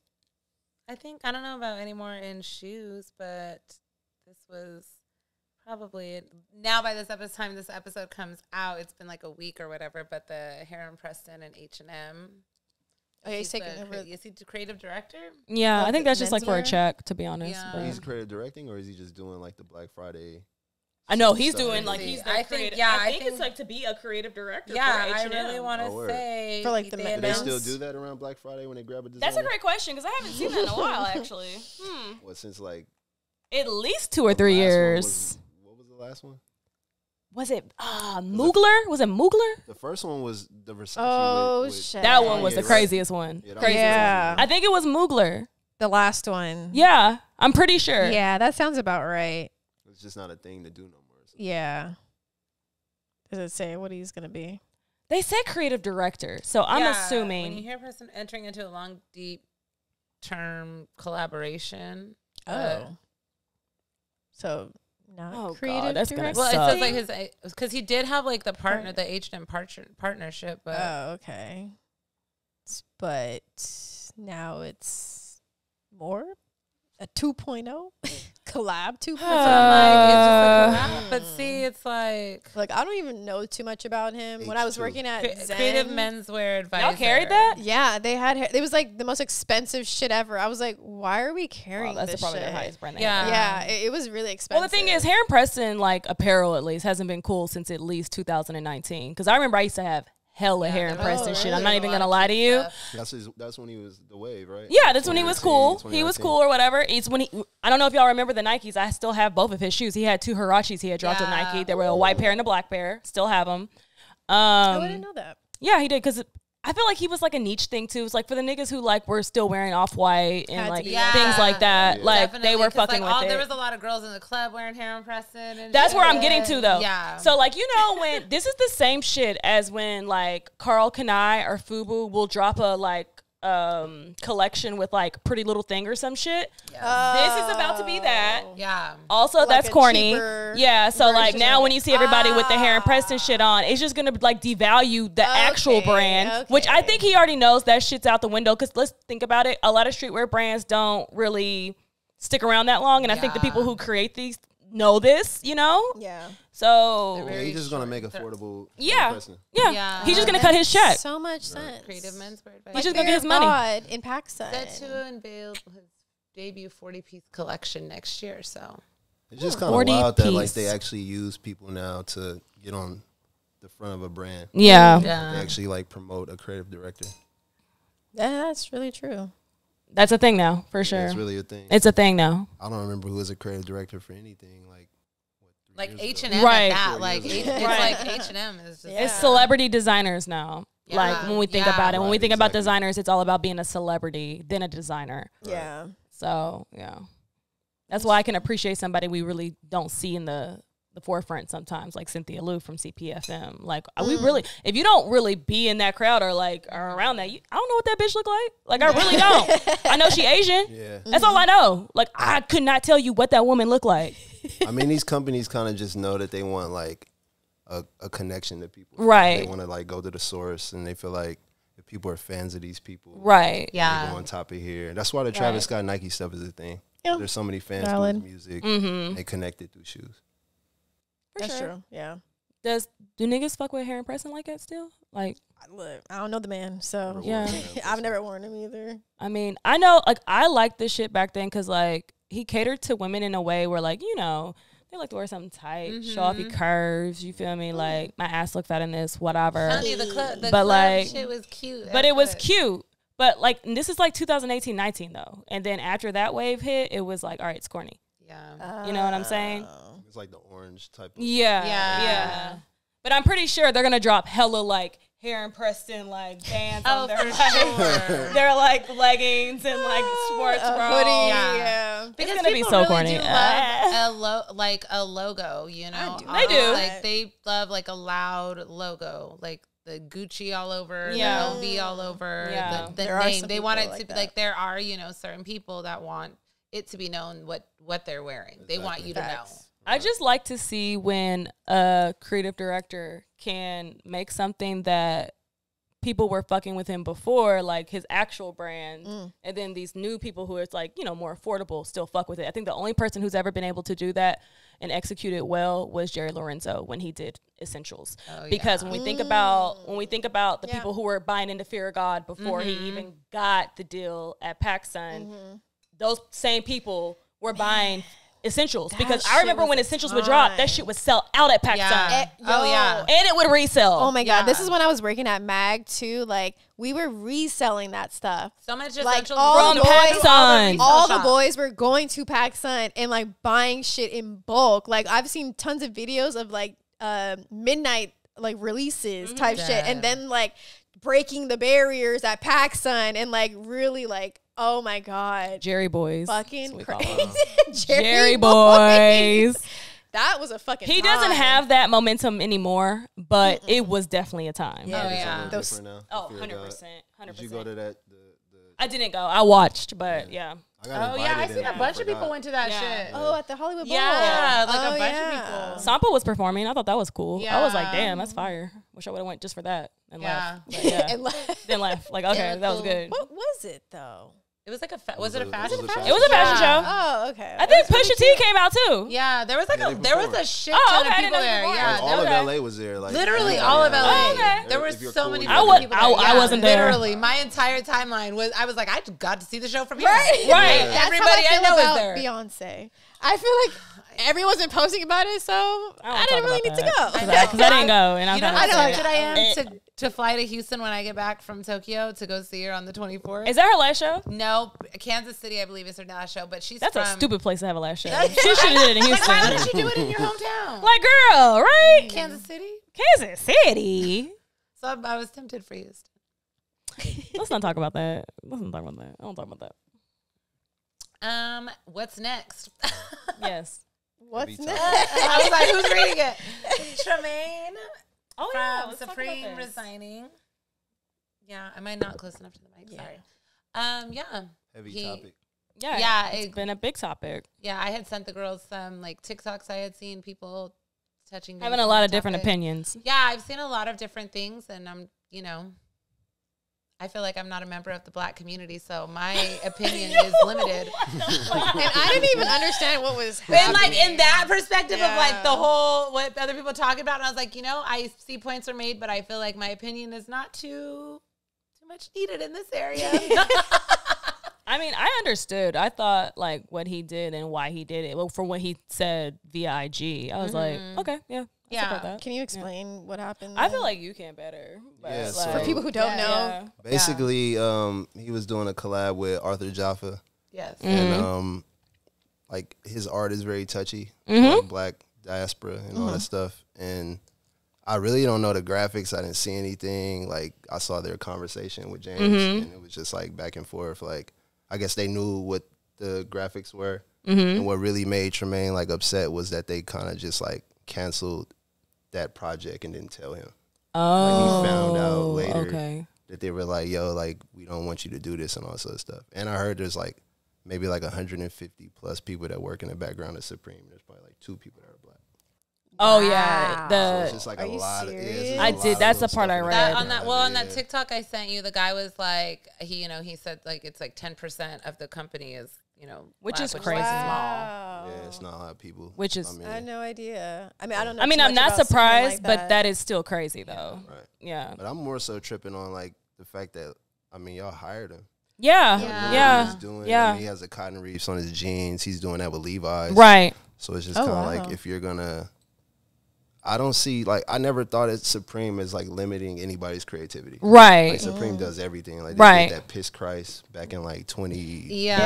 I think I don't know about any more in shoes, but this was probably now by this episode time this episode comes out, it's been like a week or whatever. But the Heron Preston and H and M. Oh, yeah, he's taking over. Is he the creative director? Yeah, Of I think that's just like for a check, to be honest. Yeah. He's creative directing, or is he just doing like the Black Friday? I know he's stuff? doing like See, he's. I think- creative. yeah, I I think, think- it's like to be a creative director. Yeah, for I H&M. really want to Oh, say For, like, the they Do they still do that around Black Friday when they grab a designer? That's a great question because I haven't seen that in a while, actually. Hmm. What since like At least two or three last one years. Last one? Was it uh, Mugler? Was it Mugler? The first one was the Versace. Oh, with, with shit. That one was Kanye, the right? craziest one. Yeah, Craziest. Yeah. I think it was Mugler. The last one. Yeah, I'm pretty sure. Yeah, that sounds about right. It's just not a thing to do no more. So Yeah. Does it say what he's gonna be? They said creative director, so I'm Yeah, assuming. when you hear a person entering into a long, deep term collaboration. Oh. uh, So not Oh, God, creative that's gonna director? well, it says like his because he did have like the partner, the H and M partnership, but Oh, okay. But now it's more a 2.0 collab 2.0. So I'm like, it's Uh, like, wow. but see, it's like Like I don't even know too much about him. When I was working at cre- Zen, creative menswear advisor. Y'all carried that? Yeah, they had. hair- It was like the most expensive shit ever. I was like, why are we carrying that's this probably shit? their highest brand. Yeah. have. Yeah, it, it was really expensive. Well, the thing is, Hair Heron Preston, like apparel at least, hasn't been cool since at least 2019. Because I remember I used to have hella Yeah, Heron there Preston was shit. really I'm not even gonna lie to you. that's his, that's when he was the wave, right? Yeah, that's when he was cool. He was cool or whatever. It's when he. I don't know if y'all remember the Nikes. I still have both of his shoes. He had two Huaraches. He had dropped Yeah. a Nike. There were a white pair and a black pair. Still have them. oh, I didn't Um, know that. yeah, he did because I feel like he was like a niche thing too. It's like for the niggas who like were still wearing off white and like Yeah. things like that. Yeah. Like they were fucking like, with oh, all, it. There was a lot of girls in the club wearing Heron Preston. And That's where I'm getting to though. Yeah. So like you know when this is the same shit as when like Karl Kani or Fubu will drop a like um collection with like Pretty Little Thing or some shit. This is about to be that. yeah. Also, Like that's corny. Yeah, so like now when you see everybody with the Heron Preston shit on, it's just gonna like devalue the actual Okay, brand, which I think he already knows that shit's out the window. Because let's think about it, a lot of streetwear brands don't really stick around that long, and I think the people who create these know this, you know. Yeah. So Yeah, he's just gonna make affordable. yeah, yeah, Yeah. he's just gonna cut his check. So much sense. Creative menswear advice. He's just gonna get his money. God in Pakistan. set to unveil his debut 40 piece collection next year. So It's just hmm. kind of 40 wild that like they actually use people now to get on the front of a brand. Yeah, They yeah, actually like promote a creative director. Yeah, that's really true. That's a thing now for sure. It's really a thing. It's a thing now. I don't remember who was a creative director for anything. Like, what, like H and M, Right. that. Like H- ago. it's Right. like H and M is just Yeah. It's celebrity designers now. Like when we think Yeah. about it, when we Right, think about designers, it's all about being a celebrity than a designer. Yeah. So yeah, that's why I can appreciate somebody we really don't see in the the forefront sometimes, like Cynthia Lu from CPFM. Like we really, if you don't really be in that crowd or like are around that, you, I don't know what that bitch look like. Like I really don't. I know she Asian. Yeah, That's all I know. Like I could not tell you what that woman looked like. I mean, these companies kind of just know that they want like a, a connection to people. Right. They want to like go to the source, and they feel like if people are fans of these people, Right. they Yeah. go on top of here. That's why the Travis Scott Nike stuff is a thing. Yeah. There's so many fans Valid. through music. Mm-hmm. They connected through shoes. For That's sure. true. Yeah. Does do niggas fuck with Heron Preston like that still? Like Look, I don't know the man, so Never Yeah. I've never worn him either. I mean, I know, like, I liked this shit back then because, like, he catered to women in a way where, like, you know, they like to wear something tight, show off your Mm-hmm. curves. You feel me? Like, my ass looks fat in this, whatever. Honey, the club, the But, club like- shit was cute. But it was cute. But, like, this is like 2018 19, though. And then after that wave hit, it was like, all right, it's corny. Yeah. You know what I'm saying? It's like the orange type. Of, Yeah. Yeah. Yeah. But I'm pretty sure they're going to drop hella, like, Heron Preston, like, bands Oh, on their, for like, sure. their, like, leggings and, like, sports A bra. hoodie. Yeah. Yeah. Because gonna be so really corny. do love a lo- like a logo, you know. do They do. Uh, like they love like a loud logo, like the Gucci all over, Yeah. the LV all over, Yeah. the, the There are name. They want it people to like be that. like there are, you know, certain people that want it to be known what what they're wearing. They want Exactly. you to know. I just like to see when a creative director can make something that people were fucking with him before, like his actual brand, Mm. and then these new people who it's like you know more affordable still fuck with it. I think the only person who's ever been able to do that and execute it well was Jerry Lorenzo when he did Essentials. Oh, Because when we think about when we think about the Yeah. people who were buying into Fear of God before he even got the deal at PacSun, those same people were buying essentials because I remember when essentials would drop, that shit would sell out at PacSun. Yeah. Eh, oh yeah. And it would resell. Oh my god, this is when I was working at Mag too. Like we were reselling that stuff. So much Like, essentials all From the boys- PacSun. resale All the boys were going to PacSun and like buying shit in bulk. Like I've seen tons of videos of like uh, midnight like releases type shit, and then like breaking the barriers at PacSun and like really like oh my god, Jerry Boys. fucking crazy, we call them. Jerry, Jerry boys. Boys. That was a fucking. He doesn't have that momentum anymore, but it was definitely a time. Yeah. Oh, yeah. little Those- now. Oh, 100%. 100%. Did you go to that? The, the, I didn't go. I watched, but yeah. I got Oh yeah, I invited seen a bunch of people went to that Yeah. shit. Oh, at the Hollywood Bowl. Yeah, like a Oh, bunch of yeah. people. Sampa was performing. I thought that was cool. I was like, damn, that's fire. Wish I would have went just for that and Yeah. left. But yeah. And like- then left. Like, okay, that was good. what was it though? It was like a fa- was Was it a it- fashion was it a show? It was a fashion Yeah. show. Oh, okay. I think Pusha T came out too. Yeah, there was like Yeah, a there was a performed. shit Oh, ton okay, of people there. performed. Yeah, Like, all was- of LA was there. Like Literally everybody all of LA. Oh, okay. There were so cool, many I was, wa- people I- there. I Yeah, wasn't there. Literally, my entire timeline was I was like, I got to see the show from here. Right. Right. That's Everybody how I, I feel know is about there. Beyonce. I feel like everyone's been posting about it, so I, don't didn't really about need to go. Because I didn't go. And I'm You know kinda how I know, excited I am Eh. to, to fly to Houston when I get back from Tokyo to go see her on the 24th. Is that her last show? no, Kansas City, I believe, is her last show, but she's That's from, a stupid place to have a last show. She should have did it in Like, why Houston. wouldn't you do it in your hometown? Like, girl, right? Kansas City. Kansas City. So I, I was tempted for Houston. Let's not talk about that. Let's not talk about that. I don't talk about that. Um, what's next? Yes. What's next? I was like, who's reading it? Tremaine Oh from Supreme resigning. Yeah, am I not close enough to the mic? Yeah. Sorry. Um, yeah, Heavy He- topic. Yeah, Yeah, It's it- been a big topic. yeah. I had sent the girls some like TikToks I had seen people touching. Having a lot the of different opinions. Yeah, I've seen a lot of different things, and I'm, you know, I feel like I'm not a member of the black community, so my opinion is limited. and I didn't even understand what was happening. And like in that perspective of like the whole what other people talk about, and I was like, you know, I see points are made, but I feel like my opinion is not too too much needed in this area. I mean, I understood. I thought like what he did and why he did it. Well, for what he said VIG, I was like, mm-hmm. okay, yeah, I Yeah. Can you explain what happened? I then? feel like you can better. But Yeah, so- like, for people who don't Yeah. know, yeah. Basically, um, he was doing a collab with Arthur Jafa, yes. and Mm-hmm. um, like his art is very touchy, Mhm. like black diaspora and all that stuff. And I really don't know the graphics. I didn't see anything. Like I saw their conversation with James, Mm-hmm. and it was just like back and forth. Like I guess they knew what the graphics were, Mm-hmm. and what really made Tremaine like upset was that they kind of just like canceled that project and didn't tell him. Oh, he found out oh, later. Okay. that they were like, "Yo, like we don't want you to do this" and all this other stuff. And I heard there's like maybe like 150 plus people that work in the background of Supreme. There's probably like two people that are black. Oh yeah, Wow. So the it's just like Are a you lot. Of, yeah, it's just serious? a I lot did- that's the part I read. That, on that well on that. TikTok I sent you, the guy was like he you know he said like it's like ten percent of the company is you know Which black, is like, crazy. small. Wow. Yeah, it's not a lot of people. Which is- I mean, I had no idea. I mean, I don't know. I mean, I'm not surprised, like but that is still crazy though. right. Yeah. But I'm more so tripping on like the fact that I mean y'all hired him. Yeah. Yeah. knew Yeah. what he doing. Yeah. I mean, he has the cotton wreaths on his jeans. He's doing that with Levi's. Right. So it's just Oh, kind of wow. like if you're gonna, I don't see like I never thought it Supreme as like limiting anybody's creativity. Right. Like Supreme does everything. Like they Right. did that Piss Christ back in like twenty. Yeah.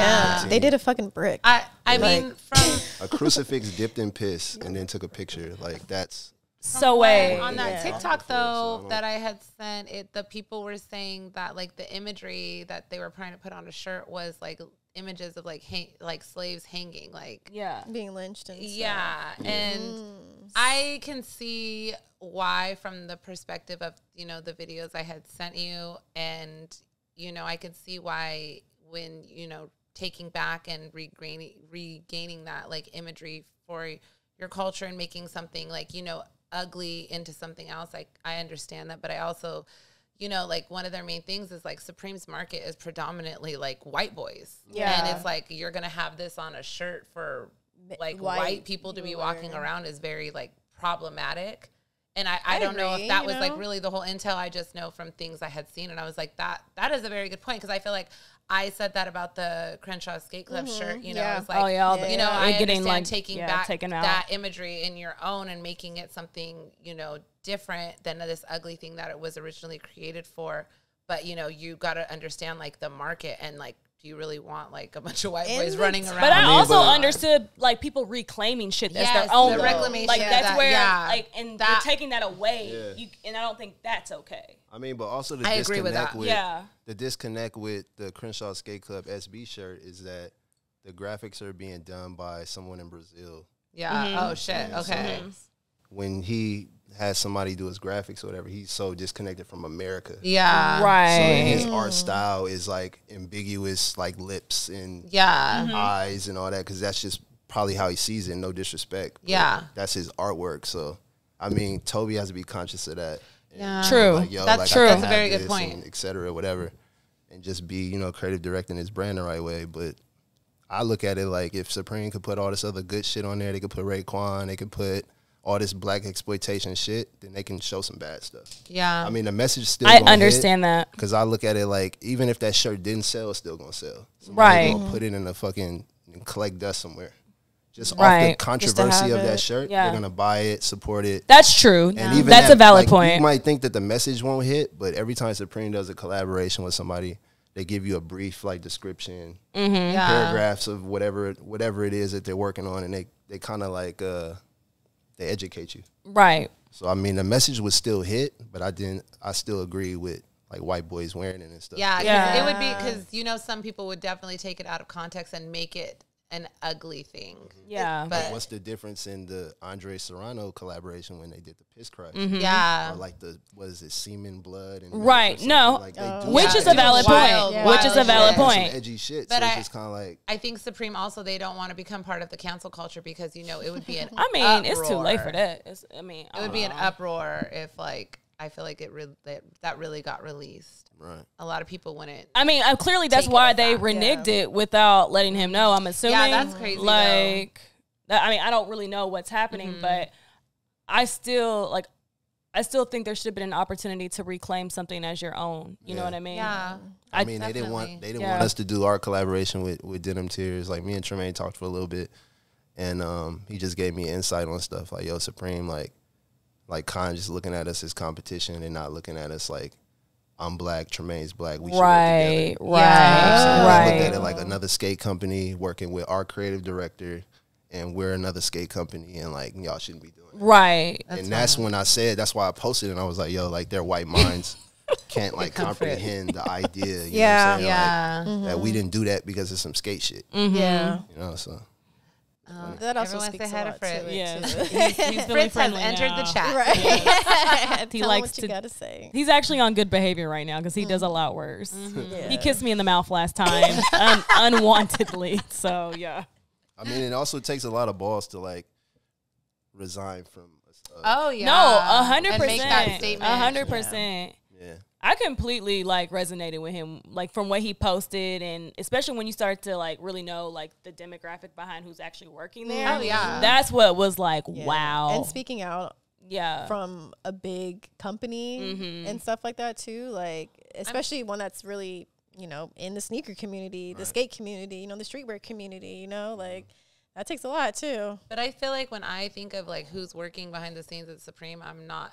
Yeah, they did a fucking brick. I I Like- mean from A crucifix dipped in piss and then took a picture. Like that's so what- wait. on that Yeah. TikTok Before, so I though that I had sent it, the people were saying that like the imagery that they were trying to put on a shirt was like images of like hang, like slaves hanging, like Yeah. being lynched and stuff. yeah, and Mm. I can see why from the perspective of you know the videos I had sent you, and you know I can see why when you know taking back and regaining regaining that like imagery for your culture and making something like you know ugly into something else. Like I understand that, but I also you know, like one of their main things is like Supreme's market is predominantly like white boys. Yeah. And it's like you're gonna have this on a shirt for like white white, people to be walking around is very like problematic. And I, I, I don't know if that was like really the whole intel. I just know from things I had seen, and I was like, that that is a very good point because I feel like I said that about the Crenshaw Skate Club mm-hmm. shirt. You know, yeah. I was oh, like, oh yeah. all the- you know, yeah. I it getting understand like taking yeah, back taken out. that imagery in your own and making it something, you know, different than this ugly thing that it was originally created for. But you know, you got to understand like the market and like, do you really want like a bunch of white And boys the running around? But I, mean, also but- understood like people reclaiming shit as Yes, their own. the reclamation Like that's that, where yeah. like and That- you're taking that away. Yeah. You, and I don't think that's okay. I mean, but also the I agree with disconnect that. with, Yeah. the disconnect with the Crenshaw Skate Club SB shirt is that the graphics are being done by someone in Brazil. yeah. Mm-hmm. Oh shit. Yeah, so- Okay. Mm-hmm. When he has somebody do his graphics or whatever, he's so disconnected from America. Yeah. Right. So right. his art style is like ambiguous, like lips and Yeah. Mm-hmm. eyes and all that, because that's just probably how he sees it. No disrespect. but Yeah. that's his artwork. So, I mean, Toby has to be conscious of that. Yeah. True. Like, yo, That's like, true. That's a very good point. and Et cetera, whatever, and just be you know creative directing his brand the right way. But I look at it like if Supreme could put all this other good shit on there, they could put Raekwon, they could put all this black exploitation shit, then they can show some bad stuff. Yeah. I mean, the message still. I understand that. Because I look at it like even if that shirt didn't sell, it's still gonna sell. Right. Gonna put it in a fucking and collect dust somewhere. Just off the Right. Just to controversy of that shirt, Yeah. they're gonna buy it, support it. That's true. And even That's that, a valid like, point. You might think that the message won't hit, but every time Supreme does a collaboration with somebody, they give you a brief like description, Mm-hmm. yeah. paragraphs of whatever whatever it is that they're working on, and they they kind of like uh they educate you. right. So I mean, the message was still hit, but I didn't. I still agree with like white boys wearing it and stuff. Yeah, 'cause Yeah. it would be because you know some people would definitely take it out of context and make it an ugly thing. Yeah. But What's the difference in the Andre Serrano collaboration when they did the Piss Christ? Mm-hmm. yeah, Or like the what is it, semen blood and Right, no. like Oh. Which some is a edgy valid shit. Wild, point. wild Which is a valid Some point. edgy shit. But so I- it's just kind of like I think Supreme also they don't want to become part of the cancel culture because you know it would be an. I mean, it's too late for that. It's, I mean, I It would don't be an uproar if like I feel like it really that, that really got released. right. A lot of people wouldn't. I mean, uh, clearly that's why they that. reneged it without letting him know. I'm assuming. Yeah, that's crazy. Like, that, I mean, I don't really know what's happening, Mm-hmm. but I still like. I still think there should have been an opportunity to reclaim something as your own. You know what I mean? Yeah, I, I- mean, they didn't want they didn't Yeah. want us to do our collaboration with with Denim Tears. Like me and Tremaine talked for a little bit, and um, he just gave me insight on stuff like yo Supreme, like like kind of just looking at us as competition and not looking at us like I'm black, Tremaine's black. We should work Right, together. right, Yeah. They looked at it like another skate company working with our creative director, and we're another skate company, and like y'all shouldn't be doing. That. Right. and that's when I said that's why I posted and I was like, yo, like their white minds can't like Come for it. comprehend the idea. You Yeah. know what I'm saying? yeah. Like, that we didn't do that because of some skate shit. Mm-hmm. Yeah. You know, so Um, That also everyone speaks say a hi to lot to it, Yeah. He's, he's feeling Fritz has friendly entered now. the chat. Right. He Tell 'em likes what to- gotta say. He's actually on good behavior right now because he does a lot worse. Yeah. He kissed me in the mouth last time, un- unwantedly. So yeah. I mean, it also takes a lot of balls to like resign from. Uh, Oh yeah. No, a hundred And make that percent, statement. a hundred percent. Yeah, I completely like resonated with him, like from what he posted, and especially when you start to like really know like the demographic behind who's actually working there. Oh, yeah. that's what was like, Yeah. wow. And speaking out yeah, from a big company Mhm. and stuff like that too, like especially one that's really you know in the sneaker community, the skate community, you know, the streetwear community, you know, like that takes a lot too. But I feel like when I think of like who's working behind the scenes at Supreme, I'm not.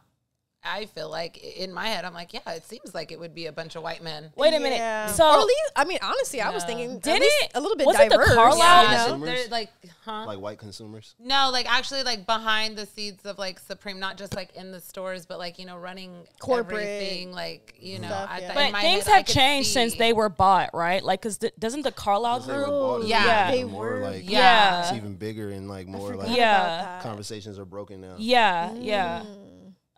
I feel like in my head, I'm like, yeah, it seems like it would be a bunch of white men. Wait a minute. Yeah. So or at least, I mean, honestly, I was thinking Did at it? a little bit Was it the diverse. Carlyle- you Yeah, know? they're like, huh? like white consumers. no, like actually, like behind the scenes of like Supreme, not just like in the stores, but like you know, running Corporate everything. Like you know, stuff, I yeah. thought But in my things head, have could changed see- since they were bought, right? Like, cause th- doesn't the Carlyle Because they were group? bought Yeah. They more were. like Yeah. it's even bigger and like more like Yeah. conversations are broken now. Yeah, yeah. Mm.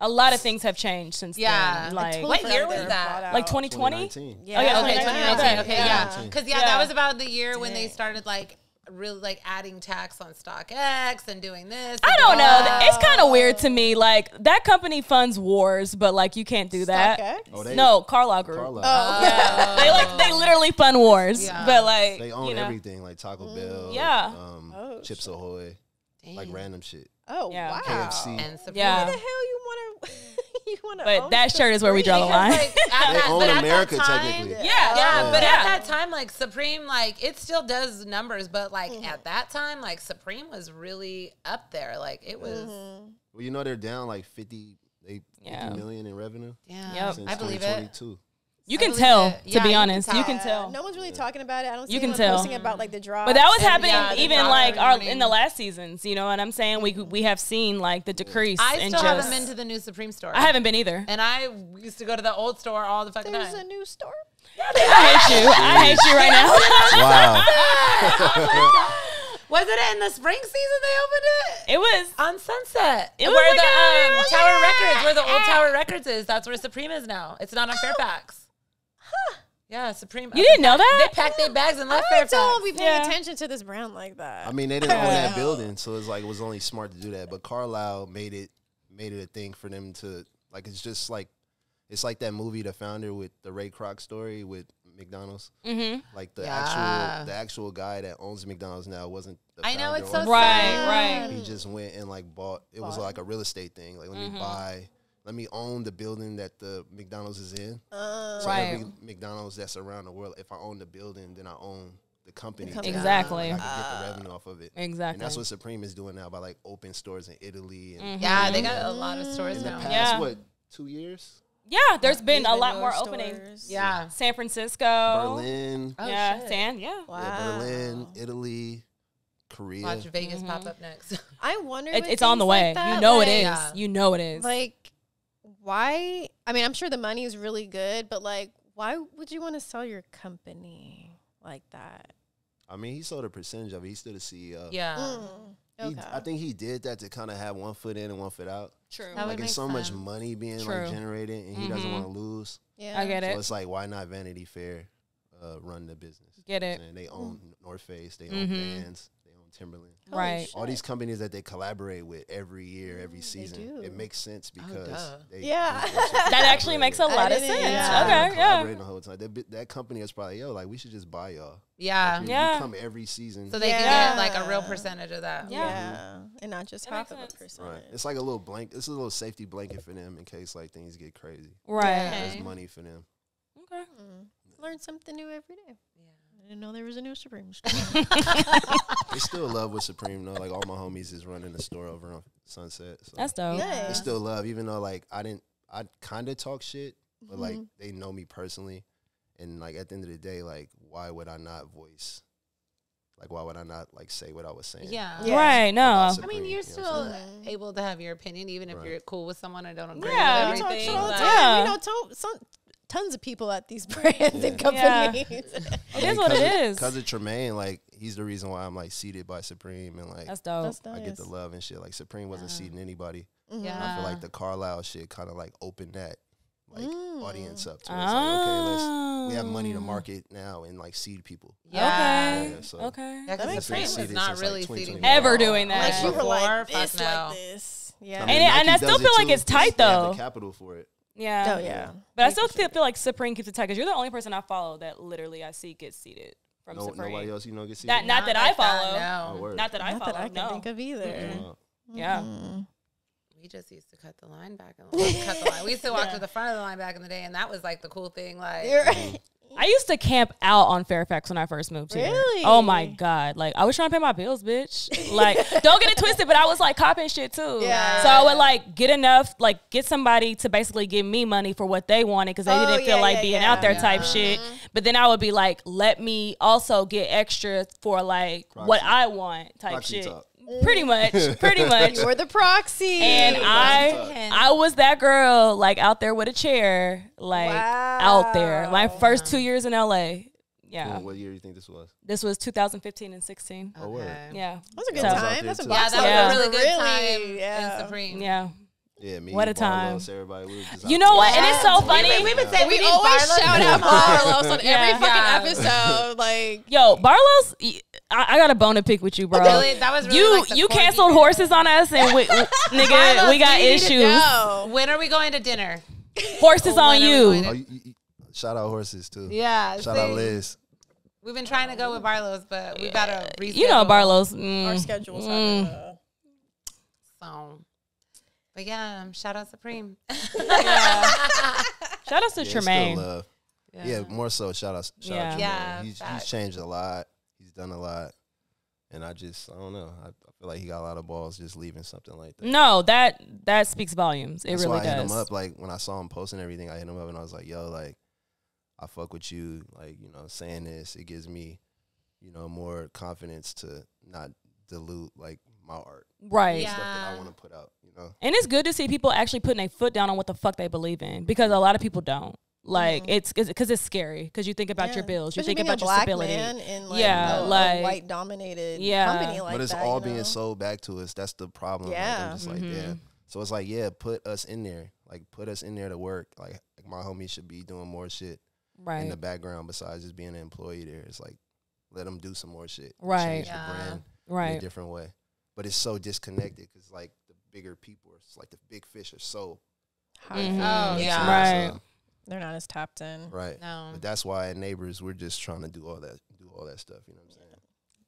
A lot of things have changed since Yeah. then. Like, What year was that? like 2020? 2019. Yeah. Oh, yeah, Okay, 2019. 2019. Okay. Okay, yeah. Because yeah, Yeah. that was about the year when they started like really like adding tax on StockX and doing this. I don't doing know. that. It's kind of weird to me. Like that company funds wars, but like you can't do that. StockX? Oh, they, No, Carlyle Group. Carlyle. Oh. Yeah. they like they literally fund wars, Yeah. but like They own you know, everything like Taco Bell, Yeah. um, Oh, Chips Ahoy, like random shit. Oh Yeah. wow. KFC. and Supreme. Yeah. Why the hell you want to? you want to? But that shirt is where we draw the line. like, They own but America time- technically. yeah, Yeah, Yeah. but Yeah. at that time, like Supreme, like it still does numbers, but like Mm-hmm. at that time, like Supreme was really up there. Like it was, Mm-hmm. Well, you know they're down like 50, they, Yeah. million in revenue yeah, Yep. since I believe it. 2022. you can believe tell. it. To Yeah, be you can honest, you can tell. No one's really talking about it. I don't see You can anyone tell. posting about like the drop. But that was happening yeah, even like our, in the last seasons. You know what I'm saying? We we have seen like the decrease. I in still just, haven't been to the new Supreme store. I haven't been either. and I used to go to the old store all the fucking There's time. a new store. I hate you. I hate you right now. Wow. Was it in the spring season they opened it? it was. On Sunset. It was where like the a- um, Tower Records, where the old Tower Records is. That's where Supreme is now. It's not on Fairfax. Yeah, Supreme. You didn't know that? They packed their bags and left I Fairfax. don't be paying Yeah. attention to this brand like that. I mean, they didn't own that building, so it's like it was only smart to do that. But Carlyle made it made it a thing for them to like. It's just like it's like that movie, The Founder, with the Ray Kroc story with McDonald's. Mm-hmm. Like the Yeah. actual the actual guy that owns McDonald's now wasn't. The I know, it's so the Right, right. He just went and like bought. It was like a real estate thing. Like let Mm-hmm. me buy. Let me own the building that the McDonald's is in. Uh, So Right. every McDonald's that's around the world, if I own the building, then I own the company. company. Exactly. Like, I can get the revenue ah. off of it. Exactly. And that's what Supreme is doing now by like open stores in Italy and mm-hmm. Yeah, they got a lot of stores in the now. past Yeah. what two years? yeah, there's been There's a been lot more stores. openings. Yeah. San Francisco. Berlin, Oh, yeah, shit. San. Yeah. wow. yeah, Berlin, Italy, Korea. Watch Vegas pop mm-hmm. up next. I wonder. It, it's on the way. like that, you know like, it is. Yeah. You know it is. Like, why? I mean, I'm sure the money is really good, but like, why would you want to sell your company like that? I mean, he sold a percentage of it. He's still the CEO. Yeah. Mm, He- okay. I think he did that to kind of have one foot in and one foot out. True. That would like, make it's so much money being True. like generated, and he doesn't Mhm. want to lose. yeah. I get So it. So it's like, why not Vanity Fair uh, run the business? Get it. And they own North Face, they own Mhm. Vans, they own Timberland. Holy Right. All these companies that they collaborate with every year, every Mm, they season, do. it makes sense because duh. they Yeah. they That actually makes a lot of didn't- sense. yeah. Okay, yeah. collaborating the whole time. That, that company is probably yo, like we should just buy y'all. Yeah. Like, you- Yeah. you come every season. So they Yeah. can get like a real percentage of that. Yeah. Yeah. and not just That half of a percent. Right. It's like a little blank. It's a little safety blanket for them in case like things get crazy. Right. Yeah. There's money for them. Okay. Mm. Learn something new every day. Yeah. I didn't know there was a new Supreme. Store. they still love with Supreme though. Like all my homies is running the store over on Sunset. So That's dope. Yeah. they still love, even though like I didn't. I kind of talk shit, but like Mhm. they know me personally, and like at the end of the day, like why would I not voice? Like why would I not like say what I was saying? Yeah. Yeah. Right. No. About I mean, you're you know still able to have your opinion, even if Right. you're cool with someone and don't agree Yeah. with we talk everything. shit all the like- time. Yeah. We know to- some, tons of people at these brands and Yeah. companies. It is what it is. Because of Tremaine, like he's the reason why I'm like seated by Supreme and like That's dope. That's I get the love and shit. Like Supreme wasn't Yeah. seating anybody. Yeah. I feel like the Carlyle shit kind of like opened that like Mm. audience up to it. It's like, okay, let's we have money to Oh. market now and like seed people. Yeah. Okay. Yeah, so- Okay. Yeah, That makes sense. was not since, like, really Ever doing that. Unless you were like this, no. like this. Yeah. I And it- and I still feel like it's tight, they have though. The capital for it. Yeah. oh yeah. But I still feel, feel like Supreme keeps it tight because you're the only person I follow that literally I see gets seated from No, Supreme. nobody else you know get seated. That- not that I follow. Oh, no. word. Not that I Not follow. that I can no. think of either. Mm-mm. Uh, Yeah. We just used to cut the line back. And cut the line. We used to walk to the front of the line back in the day, and that was like the cool thing. Like, You're right. I used to camp out on Fairfax when I first moved here. Really? Oh my god! Like I was trying to pay my bills, bitch. Like don't get it twisted, but I was like copping shit too. Yeah. So I would like get enough, like get somebody to basically give me money for what they wanted because they Oh, didn't feel yeah, like yeah, being yeah. out there Yeah. type shit. Mm-hmm. But then I would be like, let me also get extra for like what Proxy. I want type Proxy shit. talk. Pretty much, pretty much. You were the proxy. And I. I was that girl, like out there with a chair, like out there. My first two years in LA. Yeah, What year do you think this was? this was 2015 and 16. Oh, word. Yeah, That was a good So- time. That's a Yeah, box Yeah, that Yeah. was a office. really good time yeah. in Supreme. yeah. Yeah, me. What a Barlos, time. Everybody, we just You know there. what? And it's so funny. We've been, we've been saying We we, always Barlos shout out come on. Barlos on Yeah. every fucking Yeah. episode. Like, Yo, Barlow's. y- I, I got a bone to pick with you, bro. Really, that was really you like you core canioned horses on us, and we, nigga, Barlow's, we got need to issues. know. When are we going to dinner? Horses on you. going Oh, you, you, you- shout out horses too. Yeah. Shout see? out Liz. We've been trying to go with Barlow's, but we gotta reschedule. You know, Barlow's. mm, Our schedules mm. have uh, So, but yeah, um, shout out Supreme. Shout out to Yeah, it's Tremaine. Still love. Yeah. more so. Shout out. Shout Yeah. out Yeah, He's, he's changed a lot. He's done a lot. And I just, I don't know. I, I feel like he got a lot of balls just leaving something like that. No, that that speaks volumes. It That's really why I hit him up. Like when I saw him posting everything, I hit him up and I was like, "Yo, like, I fuck with you. Like, you know, saying this, it gives me, you know, more confidence to not dilute like my art, right. Yeah. stuff that I want to put out. You know, And it's good to see people actually putting their foot down on what the fuck they believe in because a lot of people don't. Like it's because it's scary because you think about yeah. your bills, you think about a your black stability. man in like, Yeah, a, a like- white dominated Yeah. company like but it's that, all you know? being sold back to us. That's the problem. Like, Yeah. I'm just like, yeah. Mm-hmm. So it's like, yeah, put us in there. Like, put us in there to work. Like, like my homie should be doing more shit right. in the background besides just being an employee there. It's like, let them do some more shit. Right. Change Yeah. the brand. in a Right. different way. But it's so disconnected because like the bigger people, are, it's like the big fish are so High. Mhm. Oh, yeah. Right. So, They're not as tapped in. right. No. But that's why at neighbors we're just trying to do all that, do all that stuff. You know what I'm saying?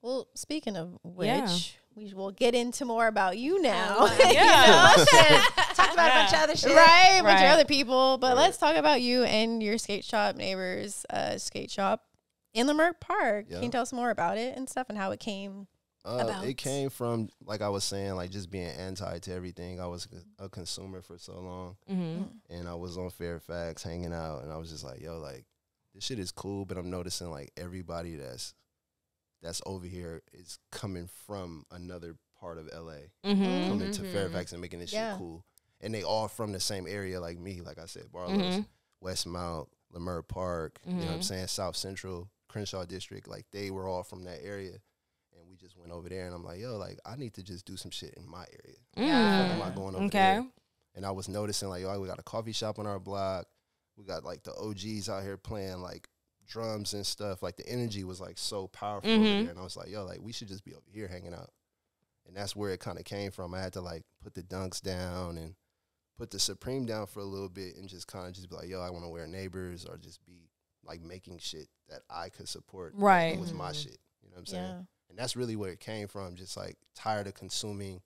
Well, speaking of which, Yeah. we will get into more about you now. Oh, You yeah. know? Talked about a bunch of other shit. right, a bunch Right. of other people. But Right. let's talk about you and your skate shop neighbors, uh, skate shop in Leimert Park. Yeah. Can you tell us more about it and stuff and how it came? Uh, it came from like I was saying, like just being anti to everything. I was a consumer for so long, hmm and I was on Fairfax hanging out, and I was just like, yo, like this shit is cool, but I'm noticing like everybody that's that's over here is coming from another part of LA. hmm coming to Mhm. Fairfax and making this Yeah. shit cool. and they all from the same area like me. Like I said, Barlow's, Mhm. Westmont, Leimert Park. You know what I'm Mhm. saying? South Central, Crenshaw District. Like they were all from that area, and went over there. And I'm like, yo, like I need to just do some shit in my area. Yeah. Am I going over Okay. there? And I was noticing like, yo, we got a coffee shop on our block. We got like the OGs out here playing like drums and stuff. Like the energy was like so powerful over Mhm. there. And I was like, yo, like we should just be over here hanging out. And that's where it kind of came from. I had to like put the dunks down and put the Supreme down for a little bit and just kind of just be like, yo, I want to wear neighbors or just be like making shit that I could support. that Right. was my Mhm. shit. You know what I'm saying? Yeah. And that's really where it came from. Just like tired of consuming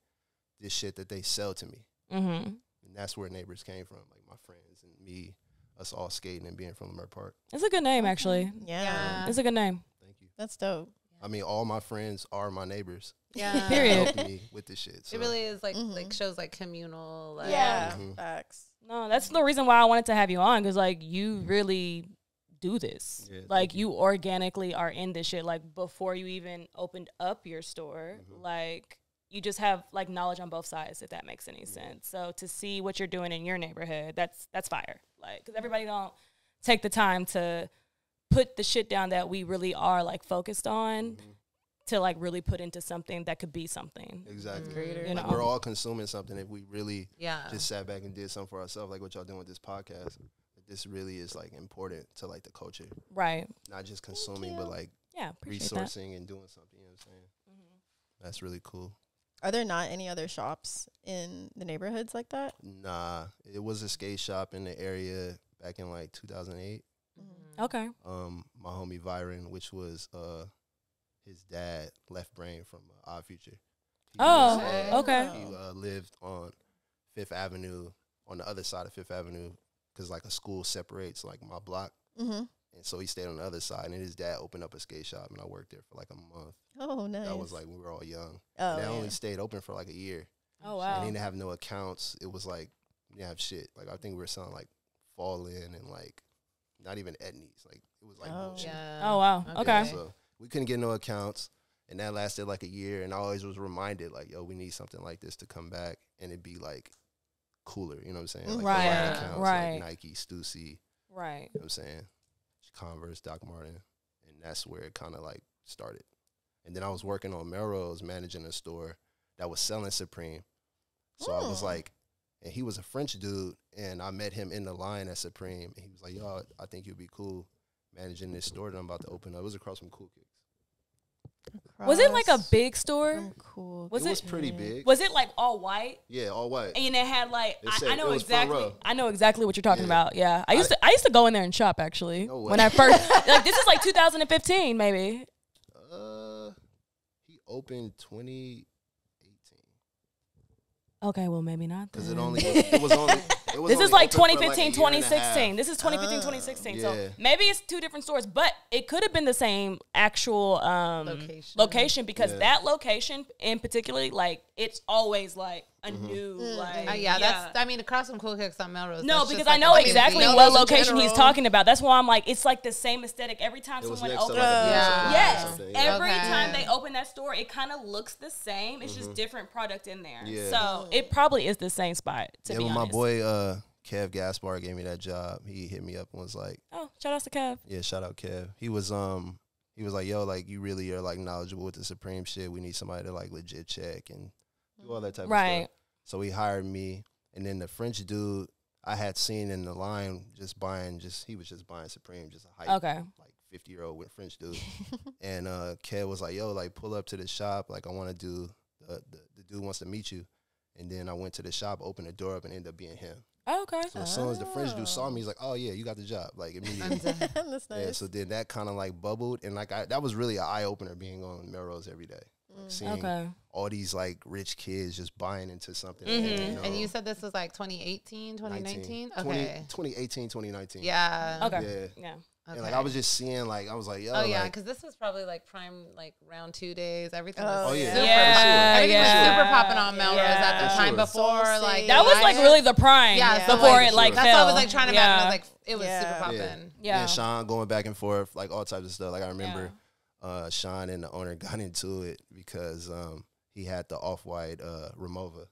this shit that they sell to me. Mm-hmm. And that's where neighbors came from. Like my friends and me, us all skating and being from Leimert Park. It's a good name, actually. Yeah. Yeah. It's a good name. Thank you. That's dope. I mean, all my friends are my neighbors. Yeah. Period. Helping me with this shit. So. It really is like Mhm. like shows like communal. Like, Yeah. Mhm. Facts. No, that's the reason why I wanted to have you on because like you really do this. Yeah, like you. you organically are in this shit. Like before you even opened up your store, Mhm. like you just have like knowledge on both sides, if that makes any sense. So to see what you're doing in your neighborhood, that's that's fire. Like because everybody don't take the time to put the shit down that we really are like focused on Mhm. to like really put into something that could be something. Exactly. Greater. You Like know. we're all consuming something if we really yeah. just sat back and did something for ourselves, like what y'all doing with this podcast. This really is like important to like the culture, Right. not just consuming, but like Yeah. Appreciate that. resourcing and doing something. You know what I'm saying? Mhm. That's really cool. Are there not any other shops in the neighborhoods like that? Nah, it was a skate shop in the area back in like 2008. Mhm. Okay. Um, my homie Vyron, which was uh his dad, Left Brain from uh, Odd Future. He Oh, was, okay. He uh, lived on Fifth Avenue, on the other side of Fifth Avenue, because like a school separates like my block, Mm-hmm. and so he stayed on the other side. And then his dad opened up a skate shop, and I worked there for like a month. Oh, nice. That was like when we were all young. oh, and I yeah. only stayed open for like a year. Oh wow! And wow. they didn't have no accounts. It was like we didn't have shit. Like I think we were selling like Fallen and like not even Etnies. Like it was like Oh. Yeah. Oh wow. Okay. Okay. So we couldn't get no accounts, and that lasted like a year. And I always was reminded like, yo, we need something like this to come back, and it'd be like cooler. You know what I'm saying? Like Right, the accounts, right. Like Nike, Stussy. Right. You know what I'm saying? Converse, Doc Martin, and that's where it kind of like started. And then I was working on Melrose, managing a store that was selling Supreme. So I was Mm. like, and he was a French dude, and I met him in the line at Supreme, and he was like, "Yo, I think you'd be cool managing this store that I'm about to open up." It was across from Cool Kicks. Was it like a big store? from Cool. Was it was it- pretty big. Was it like all white? yeah, all white. And it had like It I, said- I know it was front exactly. I know exactly what you're talking Yeah. about. Yeah. I used to I used to go in there and shop actually. No when. I first like this is like 2015 maybe. Uh, he opened 2018 Okay, well maybe not. because it only was, it was only. It was This is like 2015, a year and a 2016. This is 2015, Ah, 2016. yeah. So maybe it's two different stores, but it could have been the same actual um, Location. location because Yeah. that location in particularly, like, it's always like a Mm-hmm. new, Mm. like, Uh, yeah, that's. I mean, across from Cool Kicks on Melrose. No, that's just because like I know a exactly what in location he's talking about. That's why I'm like, it's like the same aesthetic every time It someone opens. like a beauty Yeah. Yes, yeah. every Okay. time they open that store, it kind of looks the same. It's just different product in there. Mm-hmm. Yeah. So it probably is the same spot. To yeah, be when honest. my boy uh, Kev Gaspar gave me that job, he hit me up and was like, Oh, shout out to Kev. "Yeah, shout out Kev." He was um he was like, "Yo, like you really are like knowledgeable with the Supreme shit. We need somebody to like legit check and do all that type of Right. stuff." So he hired me, and then the French dude I had seen in the line just buying just he was just buying Supreme, just a hype Okay. like fifty year old with French dude. and uh Kev was like, "Yo, like pull up to the shop. Like I want to do the, the the dude wants to meet you." And then I went to the shop, opened the door up, and ended up being him. Oh, okay. So as soon as the French dude saw me, he's like, "Oh yeah, you got the job!" Like immediately. That's nice. Yeah. So then that kind of like bubbled, and like I, that was really an eye opener being on Melrose every day, like, seeing Okay. all these like rich kids just buying into something. Mhm. know, And you said this was like 2018, 2019? 20 Okay. 2018, 2019. Yeah. Okay. Yeah. Yeah. Okay. And like I was just seeing, like I was like, yo, Oh yeah, like, because this was probably like prime, like round two days. Everything Oh, was Oh, yeah. super, Yeah, everything yeah. was super popping on Melrose at the Yeah. time For before. sure. Like That was like really the prime Yeah, so, before like, it like That's fell. what I was like trying to yeah. imagine. I was like, it was Yeah. super Yeah. popping. yeah. and Sean going back and forth, like all types of stuff. Like I remember, uh, Sean and the owner got into it because um he had the off white uh Rimowa.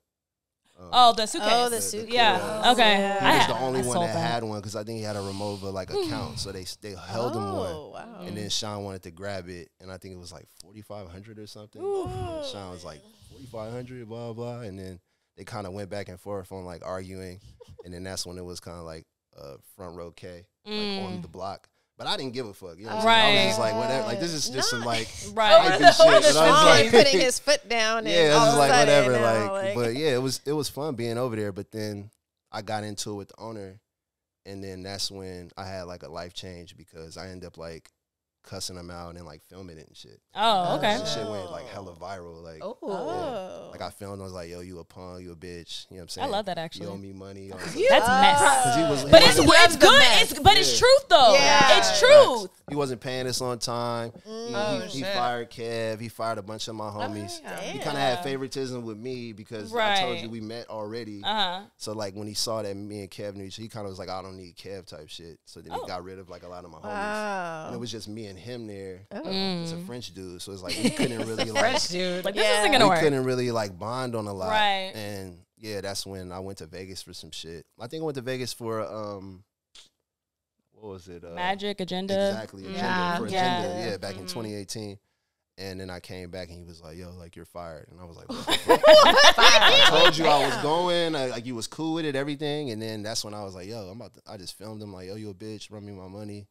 Oh, the suitcase. Oh, the suitcase. Yeah. Okay. Yeah. He was the only I one sold that, had one because I think he had a Rimowa like account, so they they held him one. Oh, wow. And then Sean wanted to grab it, and I think it was like forty five hundred or something. And Sean was like forty five hundred, blah blah. And then they kind of went back and forth on like arguing, and then that's when it was kind of like uh, front row K, like on the block. But I didn't give a fuck. You know what I'm saying? I was just like whatever. Like this is just some like Right. hype and shit. The But I was like- putting his foot down. And yeah, it all was of a like sudden whatever. now, Like, but yeah, it was it was fun being over there. But then I got into it with the owner, and then that's when I had like a life change because I ended up like cussing them out and like filming it and shit. Oh, okay. And shit went like hella viral. Like, Oh. Oh. like I filmed. I was like, "Yo, you a punk, you a bitch." You know what I'm saying? I love that actually. You owe actually. me money. That's mess. He was, he But it's wasn't- it's good. It's but it's truth though. Yeah. It's truth. He wasn't paying us on time. He, Oh, he, he fired Kev. He fired a bunch of my homies. yeah. He kind of had favoritism with me because I told you we met already. Uh huh. So like when he saw that me and Kev knew each, he kind of was like, I don't need Kev type shit. So then Oh. he got rid of like a lot of my homies, Wow. and it was just me and him there. Oh. It's a French dude, so it's like we couldn't really like French dude. Like this Yeah. isn't gonna we work. couldn't really like bond on a lot. Right. And yeah, that's when I went to Vegas for some shit. I think I went to Vegas for um, what was it? Uh, Magic agenda. Exactly. Agenda Yeah. for Yeah. agenda. Yeah, back in Mhm. 2018. And then I came back and he was like, "Yo, like you're fired," and I was like, what the fuck? "I told you I was going, I, like you was cool with it, everything." And then that's when I was like, "Yo, I'm about." To, I just filmed him like, "Yo, you a bitch, run me my money,"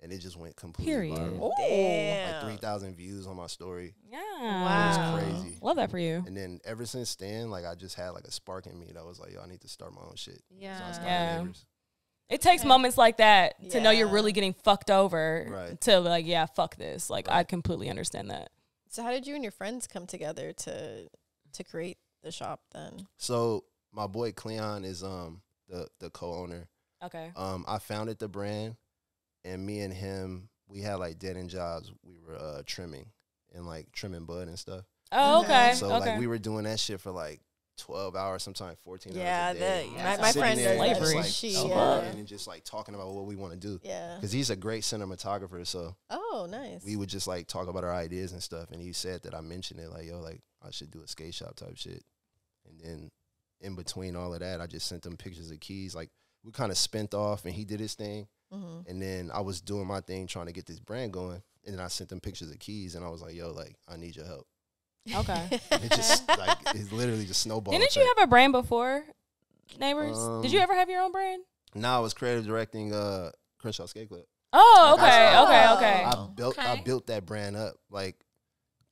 and it just went completely Period. viral. Ooh. Like Damn. three thousand views on my story, Yeah. Wow. It's crazy. Love that for you. and then ever since then, like I just had like a spark in me that was like, "Yo, I need to start my own shit." So I Yeah. started Yeah. Neighbors. It takes moments like that to know you're really getting fucked over Right. to like, yeah, fuck this. Like I completely understand that. So how did you and your friends come together to to create the shop then? So my boy Cleon is um the the co-owner. Okay. Um, I founded the brand, and me and him, we had like dead end jobs. We were uh, trimming and like trimming bud and stuff. Oh, okay. So okay. like we were doing that shit for like twelve hours, sometimes fourteen Yeah, hours a day. the- my- Just my sitting friend there does like, She- yeah. and just like talking about what we want to do. Yeah. Because he's a great cinematographer, so Oh, nice. we would just like talk about our ideas and stuff. And he said that I mentioned it, like, yo, like I should do a skate shop type shit. And then in between all of that, I just sent him pictures of keys. Like we kind of spent off, and he did his thing. Hmm And then I was doing my thing, trying to get this brand going. And then I sent them pictures of keys, and I was like, yo, like I need your help. okay. And it just like it literally just snowballed. Didn't you have a brand before, neighbors? Did you Um, ever have your own brand? Now I was creative directing uh Crenshaw Skate Club. Oh, Like, I okay, saw- okay, okay. I built I built that brand up like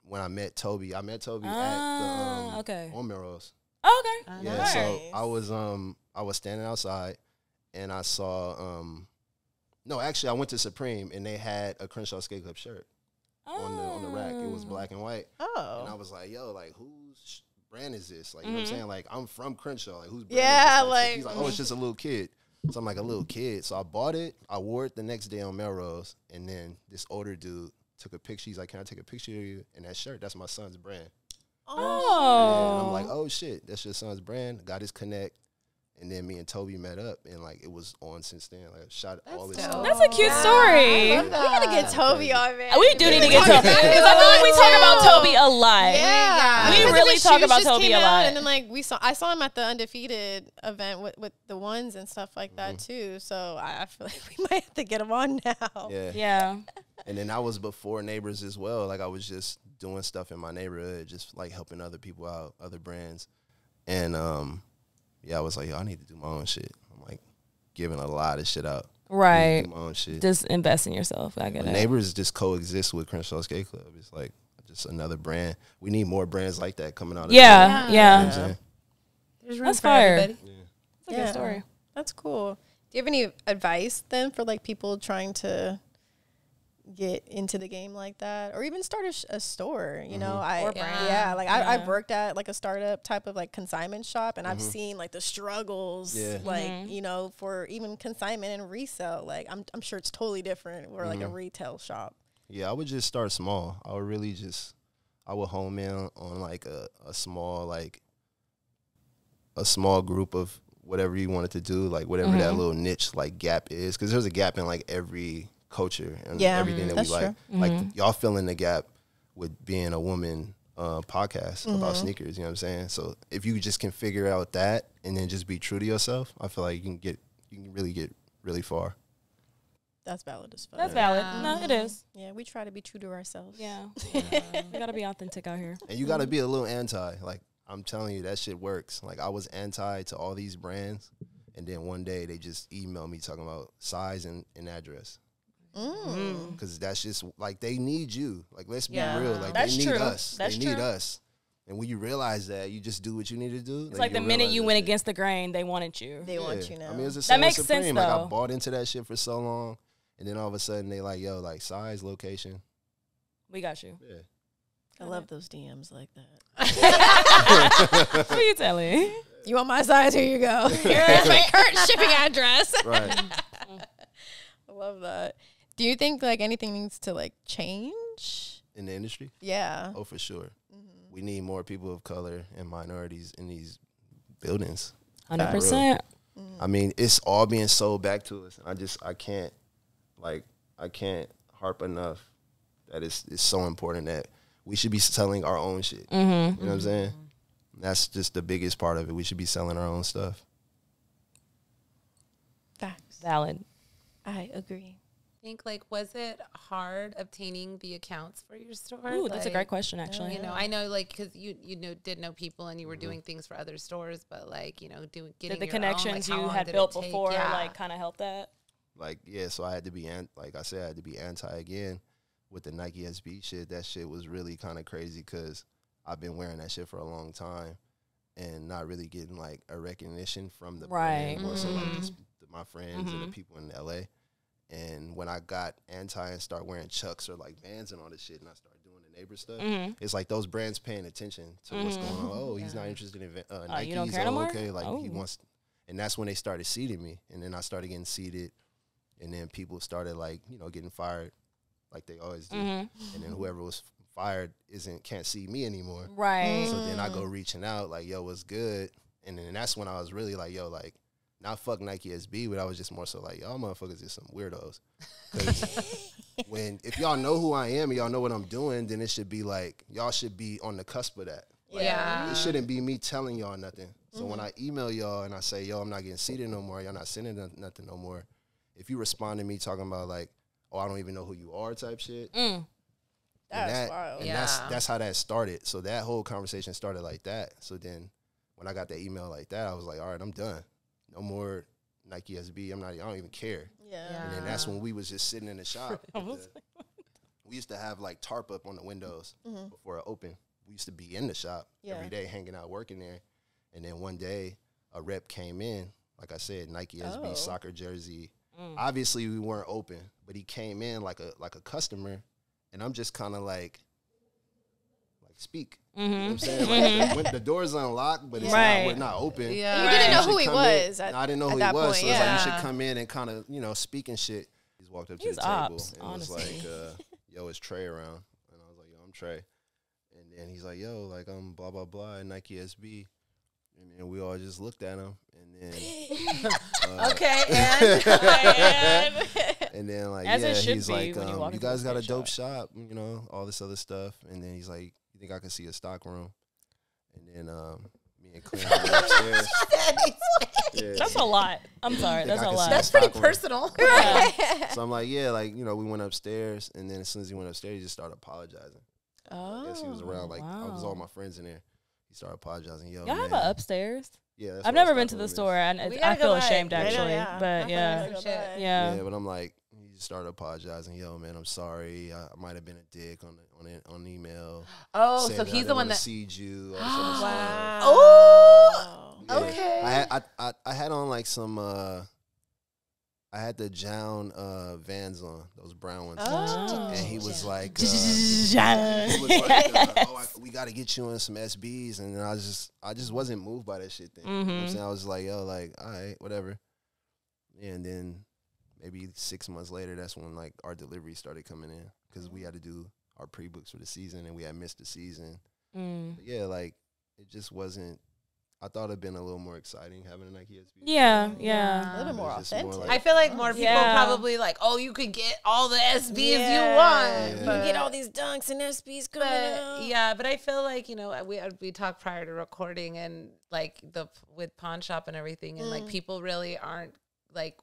when I met Toby. I met Toby at the Ah, um, okay. on Melrose. Oh, okay. Uh, Yeah, so I was um I was standing outside and I saw um no actually I went to Supreme and they had a Crenshaw Skate Club shirt on the on the rack. It was Oh. black and white. Oh, And I Oh. was like, yo, like whose brand is this? Like, you know Mhm. what I'm saying? Like, I'm from Crenshaw. Like, whose brand Yeah, is this? like- he's like, oh, it's just a little kid. So I'm like a little kid. So I bought it. I wore it the next day on Melrose, and then this older dude took a picture. He's like, "Can I take a picture of you?" in that shirt, that's my son's brand. Oh. And I'm like, "Oh shit, that's your son's brand." Got his connect, and then me and Toby met up, and like it was on since then. Like I shot all this dope. stuff. That's a cute story. We gotta get Toby on, man. We do need to get Yeah. Toby because I feel like we talk about Toby a lot. Yeah, We Because really talk about Toby came a out, lot. and then like we saw, I saw him at the undefeated event with, with the ones and stuff like that Mm-hmm. too. So I, I feel like we might have to get him on now. Yeah. Yeah. And then I was before neighbors as well. Like I was just doing stuff in my neighborhood, just like helping other people out, other brands. And um, yeah, I was like, Yo, I need to do my own shit. I'm like giving a lot of shit out. I need to Right. do my own shit. Just invest in yourself. I get But it. neighbors just coexist with Crenshaw Skate Club. It's like just another brand. We need more brands like that coming out. Of Yeah. Yeah. there. You know Yeah. what I'm saying? There's room That's for fire. everybody. That's a good story. That's cool. Do you have any advice then for like people trying to get into the game like that, or even start a, sh- a store? You know, I Or brand. yeah, like I, I've worked at like a startup type of like consignment shop, and I've seen like the struggles, Yeah. like Mhm. you know, for even consignment and resale. Like I'm I'm sure it's totally different. We're like a retail shop. Yeah, I would just start small. I would really just, I would home in on like a, a small like, a small group of whatever you wanted to do, like whatever that Mhm. little niche like gap is, because there's a gap in like every culture and Yeah, everything that we like. true. Like Mhm. y'all fill in the gap with being a woman uh, podcast about sneakers. You know what I'm saying? So if you just can figure out that and then just be true to yourself, I feel like you can get you can really get really far. That's valid as fuck. That's valid. No, it is. Yeah, we try to be true to ourselves. Yeah. we gotta be authentic out here. And you got to be a little anti. Like I'm telling you, that shit works. Like I was anti to all these brands, and then one day they just emailed me talking about size and, and address. Mm. Because that's just like they need you. Like let's be real. Like That's they need true. us. That's they need true. us. And when you realize that, you just do what you need to do. It's like the minute you went shit. against the grain, they wanted you. They want you now. I mean, it's the That makes with sense, Supreme. Like I bought into that shit for so long, and then all of a sudden they like, yo, like size, location. We got you. Yeah. I love those DMs like that. Who are you telling? You want my size? Here you go. Here's my current shipping address. Right. I love that. Do you think like anything needs to like change? In the industry. Yeah. Oh, for sure. Mm-hmm. We need more people of color and minorities in these buildings. Hundred percent. I mean, it's all being sold back to us. I just, I can't, like, I can't harp enough that it's, it's so important that we should be selling our own shit. Mm-hmm. You know what I'm saying? That's just the biggest part of it. We should be selling our own stuff. Facts. Valid. I agree. Think like was it hard obtaining the accounts for your store? Ooh, that's a great question, actually. You know, I know like because you you know did know people and you Mm-hmm. were doing things for other stores, but like you know doing Did the your own, like, connections you had built before Yeah. like kind of helped that? Like, yeah, so I had to be, an, like I said, I had to be anti again with the Nike SB shit. That shit was really kind of crazy because I've been wearing that shit for a long time and not really getting like a recognition from the Right. brand, more so like Mhm. just the- my friends and Mhm. the people in LA. And when I got anti and start wearing Chucks or like Vans and all this shit, and I started doing the neighbor stuff, Mm-hmm. it's like those brands paying attention to what's going on. Mhm. Oh, he's not interested in uh, Oh, Nikes. you don't care no oh, okay, like he Oh. wants, and that's when they started seating me, and then I started getting seated, and then people started like you know getting fired, like they always do, Mm-hmm. and then whoever was fired isn't can't see me anymore. Right. So then I go reaching out like, yo, what's good? And then that's when I was really like, yo, like. Not fuck Nike SB, but I was just more so like, y'all motherfuckers is some weirdos. 'Cause when if y'all know who I am y'all know what I'm doing, then it should be like y'all should be on the cusp of that. Yeah. It shouldn't be me telling y'all nothing. So when I email y'all and I say, yo, I'm not getting seated no more, y'all not sending no- nothing no more. If you respond to me talking about like, oh, I don't even know who you are type shit, Mm. and That's that, wild. and that's that's how that started. So that whole conversation started like that. So then when I got that email like that, I was like, all right, I'm done. No more Nike SB. I'm not. I don't even care. Yeah. Yeah. And then that's when we was just sitting in the shop. the- we used to have like tarp up on the windows before it opened. We used to be in the shop Yeah. every day, hanging out, working there. And then one day, a rep came in. Like I said, Nike SB Oh. soccer jersey. Mm. Obviously, we weren't open, but he came in like a like a customer, and I'm just kind of like, like speak. You know what I'm saying? Like, when the door's unlocked, but it's Right. not, not open. Yeah. You didn't know should who he come in- was at- No, I didn't know who he was. point, so it's like you should come in and kind of, you know, speaking shit. He's walked up to He's the table and honestly. was like, uh, "Yo, is Trey around?" And I was like, "Yo, I'm Trey." And then he's like, "Yo, like I'm blah blah blah Nike SB." And then we all just looked at him, and then uh, Okay, and and then like As yeah, he's like, when you um, you guys got a dope shop, you know, all this other stuff. And then he's like, you think I can see a stock room? And then um, me and Clem went upstairs. Yeah. That's a lot. I'm sorry. That's I a can lot. that's pretty Stockholm. personal. Yeah. So I'm like, yeah, like you know, we went upstairs, and then as soon as he went upstairs, he just started apologizing. Oh. I guess he was around, like I was all my friends in there. He started apologizing. Yo, Y'all have man. an upstairs. Yeah, that's I've never been to the is. store, and We I feel ashamed actually. yeah. But yeah, feel Shit. bad. yeah. Yeah, but I'm like, he just started apologizing. Yo, man, I'm sorry. I, I might have been a dick on the, on it, on email. Oh, so that I he's the one that. seed you. All this other stuff. Wow. Oh. Yeah. Okay. I had I, I I had on like some uh I had the Jown uh Vans on, those brown ones. Oh. And he was like uh, he was like, uh, oh, I, we got to get you in some SBs, and I just, I just wasn't moved by that shit. Then you know what I'm Mhm. saying I was like, yo, like, all right, whatever. And then maybe six months later, that's when like our delivery started coming in because we had to do our pre books for the season, and we had missed the season. Mm. But yeah, like it just wasn't I thought it'd been a little more exciting having a Nike SB. Yeah, Yeah. yeah. A little more It's just more authentic. I feel like more people Yeah. probably like, oh, you could get all the SBs you Yeah. want. You Yeah. can get all these dunks and SBs coming out. But yeah, but I feel like you know we we talked prior to recording and like the with pawn shop and everything, and Mm. like people really aren't like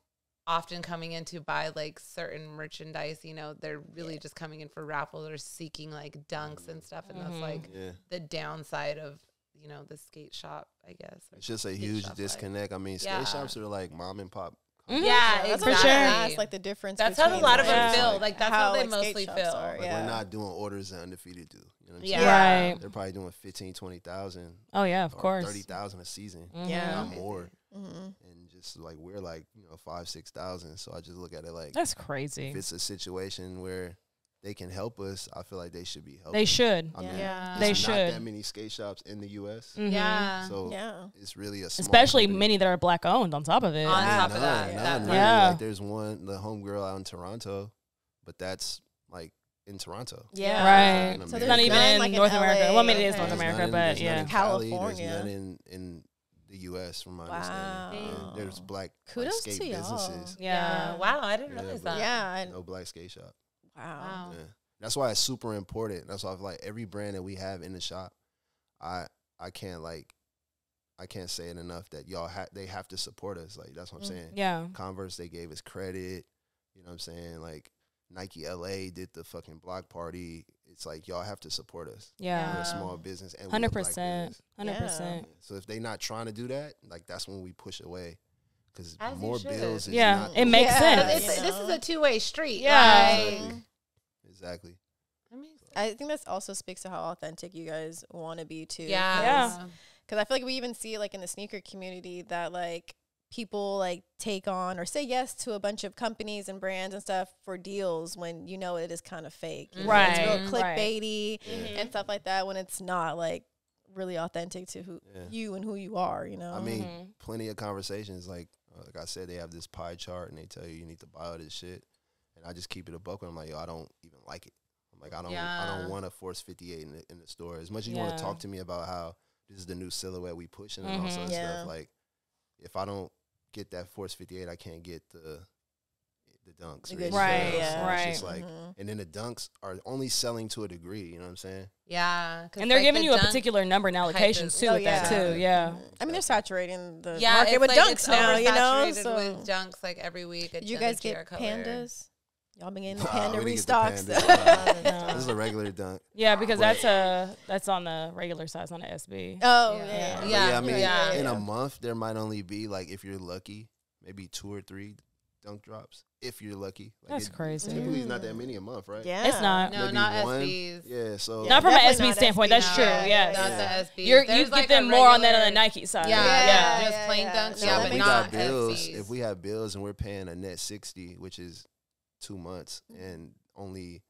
often coming in to buy like certain merchandise. You know, they're really just coming in for raffles or seeking like dunks and stuff, and that's Mhm. like Yeah. the downside of you know the skate shop, I guess. It's just a huge shop life. disconnect. I mean, skate Yeah. shops are like mom and pop. Mhm. Yeah, that's exactly. sure. That's like the difference. That's how a lot of them Yeah. feel. Like that's how, they like, mostly feel. are, Like we're not doing orders that undefeated do. You know what I'm Yeah. saying? Right. They're probably doing 15, 20,000 Oh yeah, of or course. 30,000 a season. Mhm. Yeah. Not more. Mhm. And just like we're like, you know, five, 6,000. So I just look at it like That's crazy. if it's a situation where they can help us, I feel like they should be helping. They should. I mean, Yeah. They not should. that many skate shops in the U.S. Mhm. Yeah. So Yeah. it's really a small Especially company. many that are black owned on top of it. On Yeah. top of that, none, that really. Yeah. Like there's one, the homegirl out in Toronto, but that's like in Toronto. Yeah. Right. So So it's there's not even in like, North America. Well, I mean, it is Okay. North America, none in- but there's none yeah. in Cali, California. There's none in, in the U.S. from my Wow. understanding. And there's black like, Kudos skate to y'all. businesses. Yeah. Yeah. Wow, I didn't Yeah, realize that. Yeah. I- No black skate shop. Wow. Wow. Yeah. That's why it's super important. That's why I feel like every brand that we have in the shop, I I can't like I can't say it enough that y'all ha- they have to support us. Like that's what I'm Mm. saying. Yeah. Converse they gave us credit. You know what I'm saying? Like Nike LA did the fucking block party. It's like y'all have to support us. Yeah, We're a small business and hundred percent. Hundred percent. So if they're not trying to do that, like that's when we push away. Because more bills is Yeah, not it makes Yeah. sense. It's, You this is a two way street. Yeah. Like, Exactly. Exactly. I mean, I think that also speaks to how authentic you guys want to be too. yeah. Yeah. Because I feel like we even see like in the sneaker community that like people like take on or say yes to a bunch of companies and brands and stuff for deals when you know it is kind of fake. You know, It's Right, real right. clickbaity Mm-hmm. and stuff like that when it's not like really authentic to who Yeah. you and who you are, you know? I mean, Mhm. plenty of conversations. Like, like I said, they have this pie chart and they tell you you need to buy all this shit. And I just keep it a buck. And I'm like, yo, I don't even like it. I'm like, I don't, I don't want to force 58 in the, in the store. As much as you want to talk to me about how this is the new silhouette we pushing and all Mhm. sorts of Yeah. stuff. Like, if I don't get that Force 58, I can't get the the dunks. The or good anything Right, yeah. So right. It's just like, Mhm. and then the dunks are only selling to a degree. You know what I'm saying? Yeah, And they're like, giving the you a particular number and allocations too Oh, with that too. Yeah. I mean, they're saturating the Yeah, market with like dunks now, you know? oversaturated So with dunks like every week. did a you guys get tier color. pandas? Y'all been getting the panda we didn't get the restocks? pandas. No. This is a regular dunk. Yeah, because But- that's a that's on the regular size on the SB. oh, Yeah. yeah. Yeah. But Yeah, I mean, yeah. in a month there might only be like if you're lucky, maybe two or three dunk drops. If you're lucky, like That's it- crazy. Typically, it's not that many a month, right? Yeah. It's not. No, Maybe not one. SBs. Yeah, so Yeah. Not from an SB standpoint. SB, That's no. true. Yeah, Yes. Not yeah. the SBs. You're, you There's get like a them more on that on the Nike side. Yeah, Yeah, yeah, yeah, just plain yeah. dunks. No, yeah, but we not got bills. SBs. If we have bills and we're paying a net sixty, which is two months, Mm-hmm. and only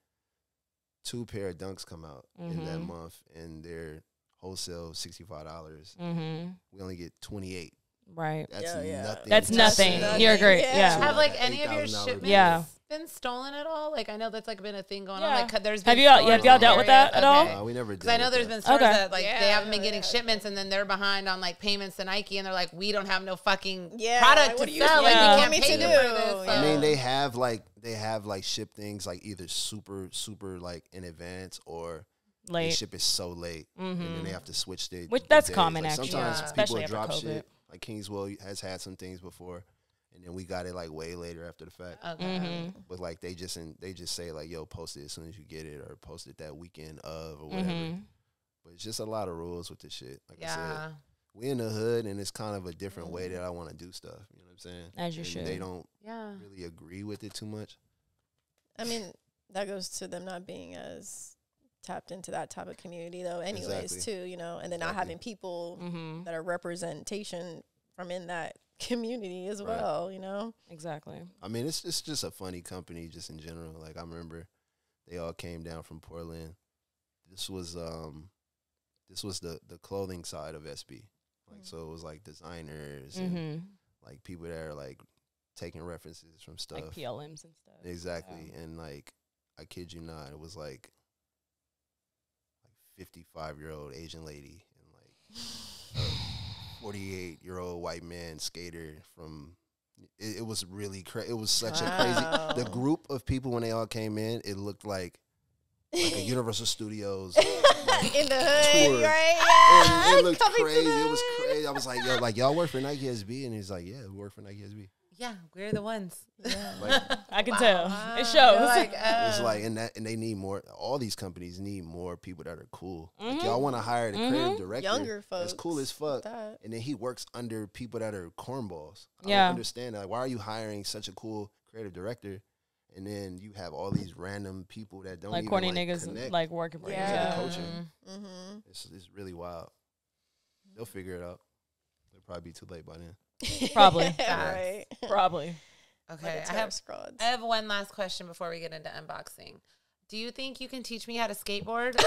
two pair of dunks come out in that Mhm. month, and they're wholesale sixty five dollars, Mm-hmm. we only get twenty eight. Right. That's Yeah, yeah. nothing. That's to nothing. You're great. Yeah. Yeah. have like Like any of your shipments Yeah. Been stolen at all? Like I know that's like been a thing going Yeah. on. Like 'cause there's Have been you- have y'all in dealt with that at all? okay. Uh, we never. Because I know dealt there's with been that. stores Okay. that like Yeah, they haven't been getting that. shipments and then they're behind on like payments to Nike and they're like, we don't have no fucking Yeah, product like, to what do you- sell. what Like want we can't pay to do? for this. Yeah. I mean, they have like they have like ship things like either super super like in advance or they ship it so late and then Mm-hmm. they have to switch the Which- the that's days. common, Like, actually, Sometimes yeah. people drop COVID. shit. Like Kingswell has had some things before, and then we got it like way later after the fact. Okay. Mm-hmm. But like they just in, they just say like, "Yo, post it as soon as you get it," or post it that weekend of or whatever. Mm-hmm. But it's just a lot of rules with this shit. Like I said, Yeah. we in the hood, and it's kind of a different way that I want to do stuff. You know what I'm saying? As you And should. They don't Yeah. really agree with it too much. I mean, that goes to them not being as tapped into that type of community, though, anyways, Exactly. too, you know, and then not having people Mm-hmm. that are representation from in that community as Right. well, you know? Exactly. I mean, it's it's just a funny company, just in general. Like I remember, they all came down from Portland. This was um, this was the the clothing side of SB. Like Mm. so, it was like designers and Mm-hmm. like people that are like taking references from stuff. Like PLMs and stuff. Exactly, and like I kid you not, it was like like fifty five year old Asian lady and like 48 year old white man skater from. It, it was really crazy. It was such a crazy. The group of people when they all came in, it looked like like a Universal Studios. in the hood, Tour. right? Yeah, it looked coming crazy. It was crazy. I was like, yo, like y'all work for Nike SB, and he's like, yeah, we work for Nike SB. Yeah, we're the ones. Like I can Wow. tell. Wow. It shows. You're like, it's uh, like, and that, and they need more. All these companies need more people that are cool. Like Mhm. y'all want to hire the creative Mhm. director, Younger That's cool as fuck. And then he works under people that are cornballs. I Yeah. don't understand that. Like, why are you hiring such a cool creative director, and then you have all these random people that don't like even, corny like, niggas connect. like working for Yeah. you. Yeah. Yeah. coaching. Mm-hmm. It's it's really wild. They'll figure it out. They'll probably be too late by then. Probably. right. Probably. okay, Like I a have squad. I have one last question before we get into unboxing. Do you think you can teach me how to skateboard?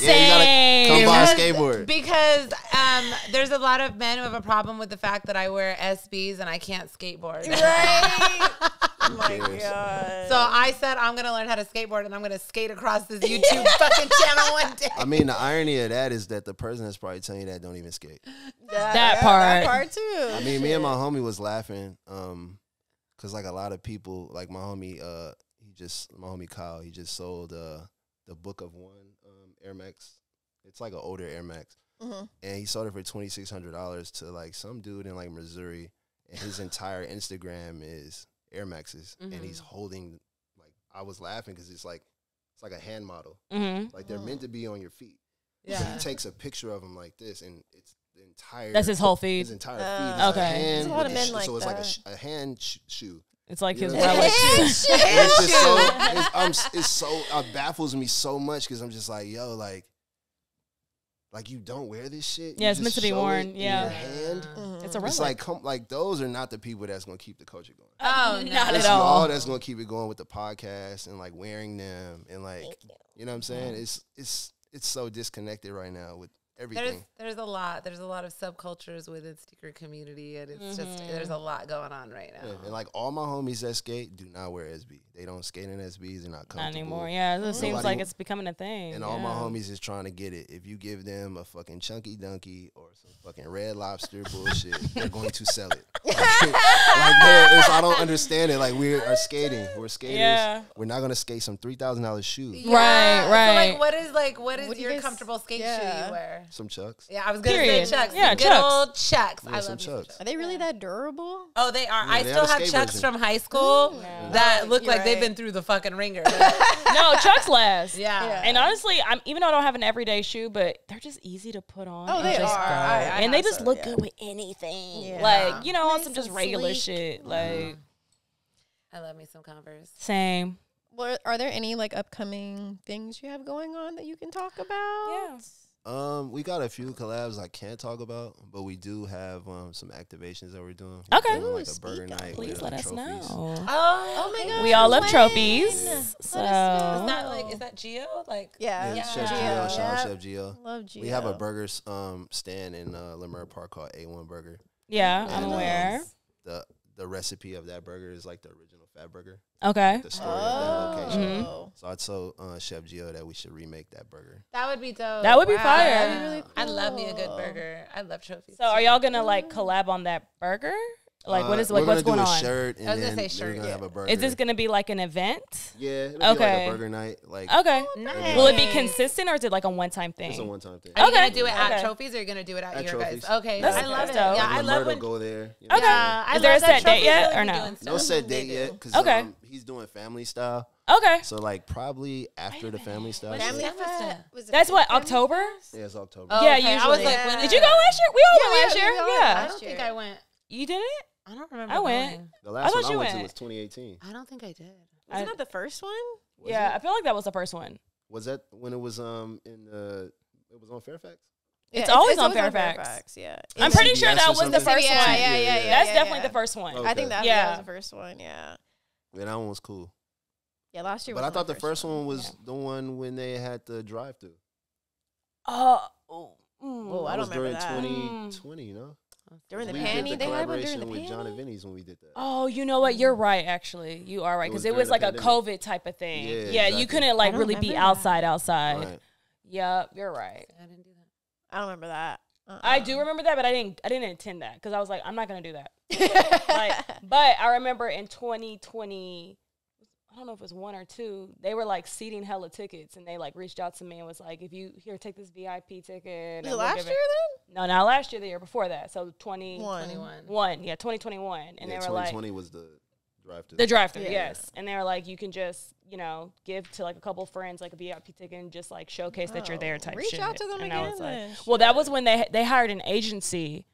Yeah, you gotta come Same. buy a skateboard. because um, there's a lot of men who have a problem with the fact that I wear SBs and I can't skateboard. right. Oh my god. So I said I'm gonna learn how to skateboard and I'm gonna skate across this YouTube fucking channel one day. I mean, the irony of that is that the person that's probably telling you that don't even skate. that, That yeah, part. That part too. I mean, me and my homie was laughing, um, cause like a lot of people, like my homie, uh, he just my homie Kyle, he just sold uh the Book of One um Air Max. It's like an older Air Max, Mhm. and he sold it for twenty six hundred dollars to like some dude in like Missouri, and his entire Instagram is Air Maxes, and he's holding like I was laughing because it's like it's like a hand model, hmm like they're meant to be on your feet. So Yeah. he takes a picture of him like this, and it's the entire. That's his whole feed. His entire feed. Uh, is a Okay. hand a lot of men sh- like so it's like a, sh- a hand sh- shoe. It's like You his know relic. saying? It's so. It's, I'm, it's so. It baffles me so much because I'm just like, yo, like, like you don't wear this shit. Yeah, You it's meant to be show it worn, in yeah. your hand. Mhm. It's a It's like, come, like those are not the people that's gonna keep the culture going. Oh Not no. at all. y'all that's gonna keep it going with the podcast and like wearing them and like, Thank you. you know what I'm saying? It's it's it's so disconnected right now with There's everything. there's a lot. There's a lot of subcultures within sneaker community, and it's just Mhm. there's a lot going on right now. Yeah, and like all my homies that skate do not wear SB. They don't skate in SBs. They're not comfortable. Not anymore. Yeah, it seems Nobody- like it's becoming a thing. And all my homies is trying to get it. If you give them a fucking chunky donkey or some fucking red lobster bullshit, they're going to sell it. Like, it's- I don't understand it. Like we are skating. We're skaters. Yeah. We're not gonna skate some three thousand dollars shoe. Right, Right. So right. like, what is like what is What do you your guys- comfortable skate shoe you wear? Some chucks. Yeah, I was gonna Period. say Chucks. Yeah, good Chucks. old Chucks. Yeah, I some love Chucks. Chucks. Are they really that durable? Oh, they are. Yeah, I they still have have Chucks version. from high school Yeah. that look You're like they've been through the fucking ringer. no, Chucks last. yeah. Yeah. And honestly, I'm even though I don't have an everyday shoe, but they're just easy to put on. Oh, and they just are. go. I- I and they just some, look yeah. good with anything. Yeah. Like you know, on some just regular shit. Mm-hmm. Like I love me some Converse. same. Well, are there any like upcoming things you have going on that you can talk about? Yeah. Um, we got a few collabs I can't talk about, but we do have um some activations that we're doing. Okay. We're doing, like a burger speak up. night. Please with, let uh, us trophies. know. Oh, Oh my god. We all love Wayne. trophies. Let So know. Is that like is that Gio? Like Yeah. Yeah, Chef Yeah. Gio, shout out Yep. Chef Gio. Love Gio. We have a burger um stand in uh, Leimert Park called A1 Burger. yeah, And, I'm um, aware. the the recipe of that burger is like the original Fatburger. Okay. The story of that location. Oh. So I told uh, Chef Gio that we should remake that burger. that would be dope. That would be Wow, fire. that'd be really I love me a good cool. burger. I love trophies. So are y'all gonna like collab on that burger? Like what Uh, like what's gonna going do a on? Shirt and I was gonna then say we're shirt, gonna yeah. have a burger. Is this gonna be like an event? Yeah, it'll be like Okay. a burger night. Like Okay. Nice. Will it be consistent or is it like a one time thing? it's a one time thing. Are you Okay. gonna do it at Okay. trophies or are you gonna do it at, At your Trophies. guys? Okay, That's- I love that's it. dope. Yeah, I Leimert love will when. go there. you know. Okay. Yeah, I Is there a set date yet or no? No set date yet because Okay. um, he's doing family style. Okay. So like probably after the family style. Family Family Fest. Fest. Was it That's what October. Fest? Yeah, it's October. Oh, Yeah, okay. I was like, when Did you go last year? We all Yeah, went last year. Yeah. I don't think. I went. You did it? I don't remember. I went. going. The last thought one I you went to was 2018. I don't think I did. Wasn't I- that the first one? Was yeah, it? I feel like that was the first one. Was that when it was um in the it was on Fairfax? It's always on Fairfax. Yeah. I'm It's- pretty sure that was the first Yeah, one. yeah, yeah, yeah. That's yeah, definitely yeah. the first one. Oh, I think that, Yeah. was the first one. Yeah. Yeah, that one was cool. Yeah. Last year. But was I thought the first one was the one when they had the drive through. Oh, oh, mm. Whoa, I That don't was during remember that. 2020, you know? During the we panty, the they had one during the with Jon and? Vinny's when we did that. Oh, you know what? You're right. Actually, you are right It because was it was like a. COVID type of thing. Yeah, Yeah, you couldn't like really be that. outside. Outside. Right. Yep, you're right. I didn't do that. I don't remember that. Uh-uh. I do remember that, but I didn't. I didn't intend that because I was like, I'm not gonna do that. like, but I remember in 2020, I don't know if it was one or two, they were like seating hella tickets, and they like reached out to me and was like, if you here, take this VIP ticket. and Was it last year it- No, not last year. The year before that. So twenty twenty? One. one, yeah, 2021, and yeah, they were like 2020 was the drive to the drive through, Yeah. yes. And they were like, you can just, you know, give to like a couple friends like a VIP ticket and just like showcase that you're there Oh, type reach shit. out to them and I was again like, well, that was when they they hired an agency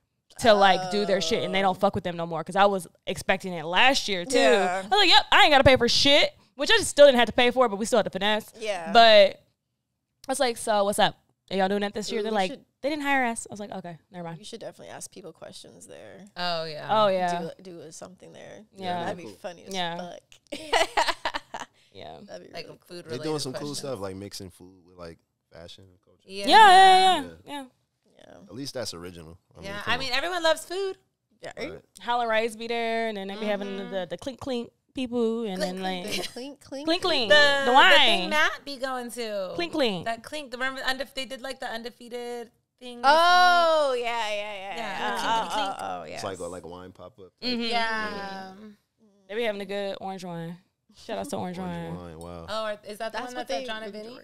to like do their shit and they don't fuck with them no more because I was expecting it last year too. Yeah. I was like, yep, I ain't got to pay for shit, which I just still didn't have to pay for, but we still had to finesse. Yeah. But I was like, so what's up? Are y'all doing that this year? Ooh, They're we like, should- they didn't hire us. I was like, okay, never mind. You should definitely ask people questions there. Oh yeah. Oh yeah, Do, do something there. Yeah. That'd be Cool. funny as Yeah. fuck. yeah. That'd be like really food They're doing some cool stuff like mixing food with like fashion and culture. Yeah. Yeah, yeah, yeah, Yeah. yeah. Yeah. At least that's original. I Yeah. come I on. mean, everyone loves food. Yeah. Right. Howlin' Ray's be there, and then they be having Mhm. the, the clink clink people, and Clink, then clink, like Clink, clink. clink clink, The, the, the wine, thing Matt be going to. clink clink. That clink. Remember undefe- they did like the undefeated thing. Oh yeah, yeah, yeah. Yeah, yeah. clink, Oh, clink, oh, oh, yeah. It's like a, like a wine pop up. Mhm. recently. Yeah. They be having a good orange wine. Shout out to orange, Orange wine. wine. Wow. Oh, is that the That's one what that's at. Jon and Vinny?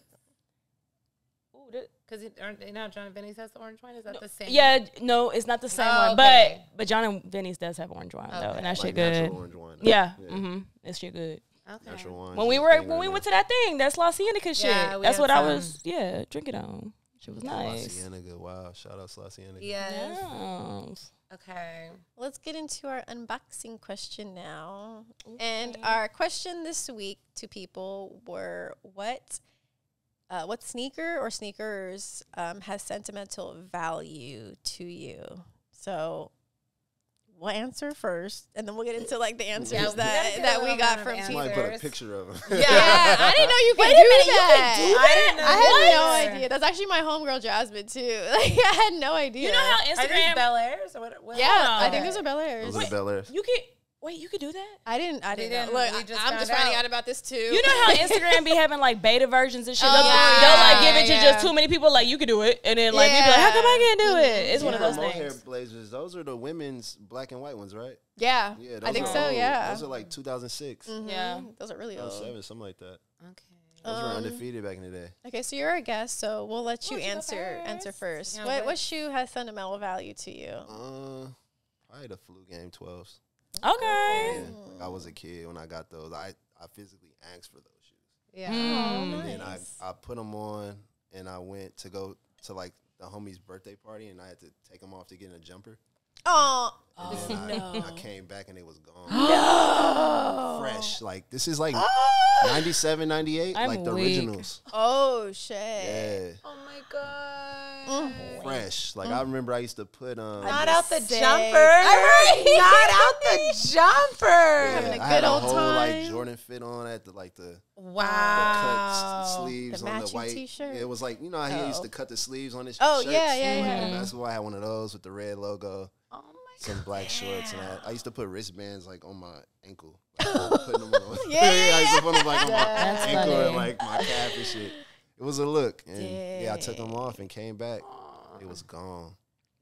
Ooh, that- Because aren't they now Jon and Vinny's has the orange wine? Is that the same? Yeah, no, it's not the same Oh, one, okay. but but Jon and Vinny's does have orange wine though, and that shit Like good. natural orange wine. Yeah, Yeah. mm-hmm. That shit good. Okay. Natural wine. When we were when we went to that thing, that's La Cienega shit. Yeah, that's had what I was yeah drinking on. Shit was La nice. Cienega. Wow. Shout out to La Cienega. Yes. Yes. Okay. Let's get into our unboxing question now. And our question this week to people were what uh, what sneaker or sneakers um, has sentimental value to you? So we'll answer first, and then we'll get into like the answers Yeah, that gotta get a that we got from answers. people. Somebody put a picture of him. Yeah. Yeah, I didn't know you could Wait a do minute, you that. can do I didn't know I had no idea. That's actually my homegirl Jasmine too. Like I had no idea. You know how Are these Instagram? Bel Airs or what? what Yeah, I think those are Bel Airs. Those are the Bel Airs. You can wait. You could do that. I didn't. I didn't. didn't. Look, I- just I'm found just finding out. out about this too. You know how Instagram be having like beta versions and shit. Oh, they'll, yeah. they'll like give it to Yeah. just too many people. Like you could do it, and then like people like, how come I can't do it? It's one of those mohair things. blazers. Those are the women's black and white ones, right? Yeah, Yeah, I think so. old. Yeah, Those are like 2006, Mhm. Yeah. those are really old. 2007, something like that. Okay. Those were Um, undefeated back in the day. Okay, so you're a guest, so we'll let you Why don't you go answer answer first? first. Yeah, what what- what shoe has sentimental value to you? Uh, probably the flu game 12s. Okay. Yeah, like I was a kid when I got those. I, I physically asked for those shoes. Yeah. Mm. And then I, I put them on and I went to go to like the homie's birthday party and I had to take them off to get in a jumper. Oh, And then I, no. I came back and it was gone. no. Fresh. Like this is like 97, 98, I'm like the weak. originals. Oh shit. Yeah. Oh my god. Mm. Fresh. Like I remember I used to put um Not out the sick. jumper. Alright. Not out the jumper. Having a I had good a old whole time. like Jordan fit on at the like the Wow. The cut sleeves The on the white. t-shirt? It was like you know how he used Oh. to cut the sleeves on his Oh, shirts? yeah, yeah, yeah. That's why I had one of those with the red logo, Oh my some god. black shorts, and I, I used to put wristbands like on my ankle. Like, putting them on. Yeah, I used to put them like on my That's ankle funny. and like my calf and shit. It was a look, and yeah, I took them off and came back. It was gone,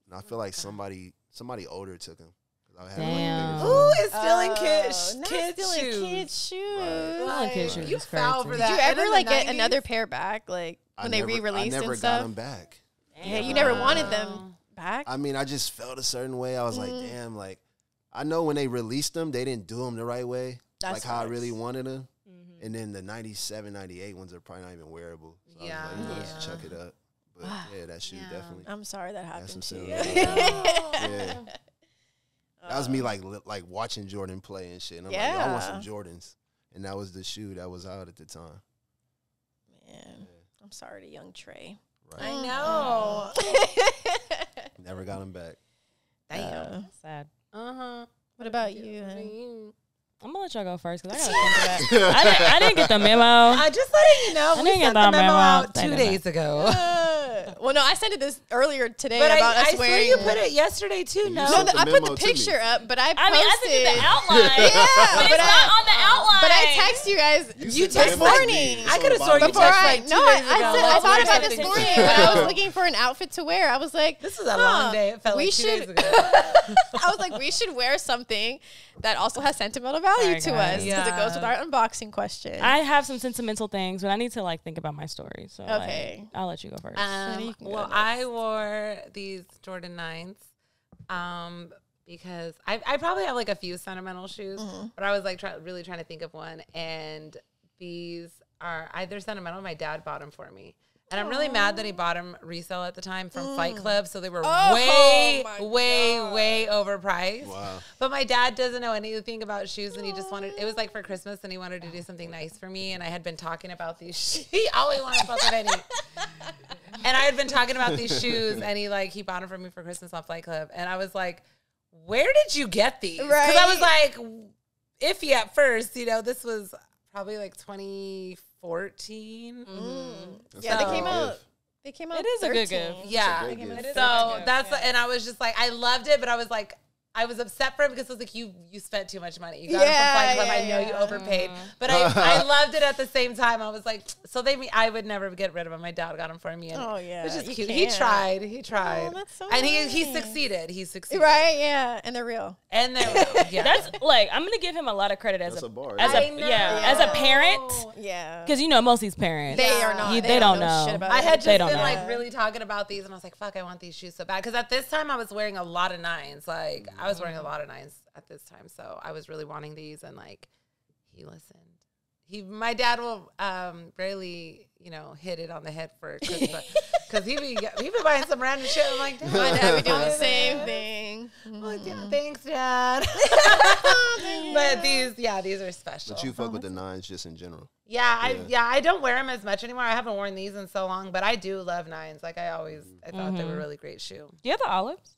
and I feel like somebody somebody older took them. I had Damn. like bigger Who feet. stealing Oh, kids? Kids stealing shoes. kids' shoes. Right. Stealing kids' Like, shoes You is fell for Did that. Did you ever like the get another pair back, like I when they never- re-released I never and got stuff? them back. Yeah, you never wanted them back. I mean, I just felt a certain way. I was like, Mhm. damn, like I know when they released them, they didn't do them the right way, That's like how I really wanted them. Mhm. And then the 97, 98 ones are probably not even wearable. So Yeah. I was like, Yeah. chuck it up. But yeah, that shoe Yeah. definitely. I'm sorry that happened to you. Yeah. That was me Uh, like li- like watching Jordan play and shit. And I'm like, I want some Jordans. And that was the shoe that was out at the time. Man, I'm sorry to young Tré. Right. I know. Never got him back. Damn. Uh, Sad. Uh huh. what about you? Henny? I'm gonna let y'all go first because I gotta think of that. I didn't, I didn't get the memo. I just letting you know. I We didn't get sent the that memo memo. out two days ago. Well, no, I sent it this earlier today But I, about I us saw wearing. you put it yesterday too. No, no, the, the I put the picture up, but I posted. I mean, I sent you the outline. Yeah, but, but it's I- not on the outline. But I text you guys You this sent the memo to me. morning. I could've the sworn you bottom. Before text I like two no, I, days I, ago. said, I thought about this morning together. when I was looking for an outfit to wear. I was like, This is a long day. It felt we like two should. days ago. I was like, we should wear something that also has sentimental value to us because it goes with our unboxing question. I have some sentimental things, but I need to like think about my story. So Okay. I'll let you go first. Um, can go well. I wore these Jordan nines um, because I, I probably have like a few sentimental shoes, Mm-hmm. but I was like try, really trying to think of one. And these are either sentimental. My dad bought them for me. And I'm really mad that he bought them resale at the time from Fight mm. Club. So they were Oh, way, my way, God. way overpriced. Wow. But my dad doesn't know anything about shoes, and he just wanted. It was like for Christmas, and he wanted to do something nice for me. And I had been talking about these. Shoes. He always wanted both of any. And I had been talking about these shoes, and he like he bought them for me for Christmas on Flight Club, and I was like, "Where did you get these?" Because I was like iffy at first. You know, this was probably like 2014. Mm. Mm. That's yeah, a they came out. They came out. It is a good 13. gift. Yeah. great gift. It is a So gift, that's yeah. and I was just like I loved it, but I was like I was upset for him because I was like you you spent too much money. You got it Yeah, from Flight Club. yeah, I know you overpaid, mm-hmm. but I I loved it at the same time. I was like, so they me I would never get rid of him. My dad got him for me. And Oh, yeah, was just you cute. He can't. tried. He oh, tried. that's so and he he succeeded. He succeeded. Right? Yeah, and they're real. And then yeah, That's like I'm gonna give him a lot of credit as That's a, a bar. as I a know. yeah as a parent Yeah. because you know most of these parents They are not. You- they, they don't, don't know, know. shit about I it. had They just don't been know. like really talking about these, and I was like, "Fuck, I want these shoes so bad." Because at this time, I was wearing a lot of nines. Like I was wearing a um, lot of nines at this time, so I was really wanting these. And like, he listened. He, my dad will um, rarely, you know, hit it on the head for Christmas because he be he be buying some random shit. I'm like, My dad be doing the Damn. same thing. I'm like, yeah, mm-hmm. thanks, dad. but these, yeah, these are special. But you fuck with the nines just in general. Yeah, I Yeah. yeah, I don't wear them as much anymore. I haven't worn these in so long, but I do love nines. Like I always, I thought they were a really great shoe. Do you have the olives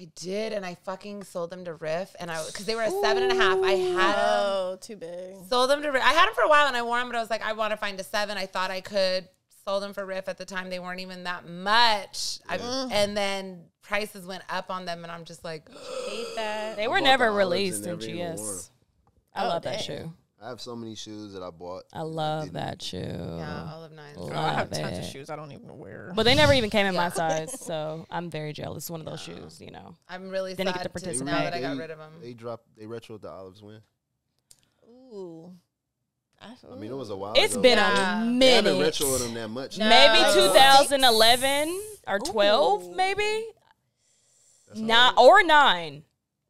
I did, and I fucking sold them to Riff, and I because they were a seven and a half. I had Oh, too big. sold them to Riff. I had them for a while, and I wore them, but I was like, I want to find a seven. I thought I could. Sold them for Riff at the time. They weren't even that much, I, mm. and then prices went up on them, and I'm just like, Hate that. they were never the released and in never even. GS I Oh, love that shoe I have so many shoes that I bought. I love didn't. that shoe yeah, all of nines. Love Girl, I have it. tons of shoes I don't even wear. but they never even came in my size so I'm very jealous one of those shoes you know I'm really Didn't sad get to to, participate. now that I They- got rid of them. They dropped. They retro the olives when. Ooh. I mean, it was a while. it's ago. been Yeah. a They haven't retroed them that much. No. maybe Uh, 2011 or 12 Ooh. maybe That's all nine or nine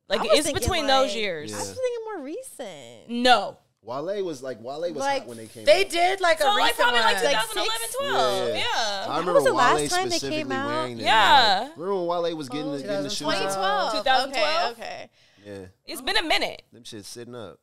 like it's thinking, between those like- years I was thinking more recent. no Wale was like Wale was Like, hot when they came. They out. did like so a like recent probably like one. Like 2011 six? 12 Yeah. yeah, I When remember was the last Wale time they specifically came out? wearing them. Yeah. Like, remember when Wale was getting oh, the, getting the shoes? 2012. 2012? Okay, okay. Yeah, it's been a minute them shit sitting up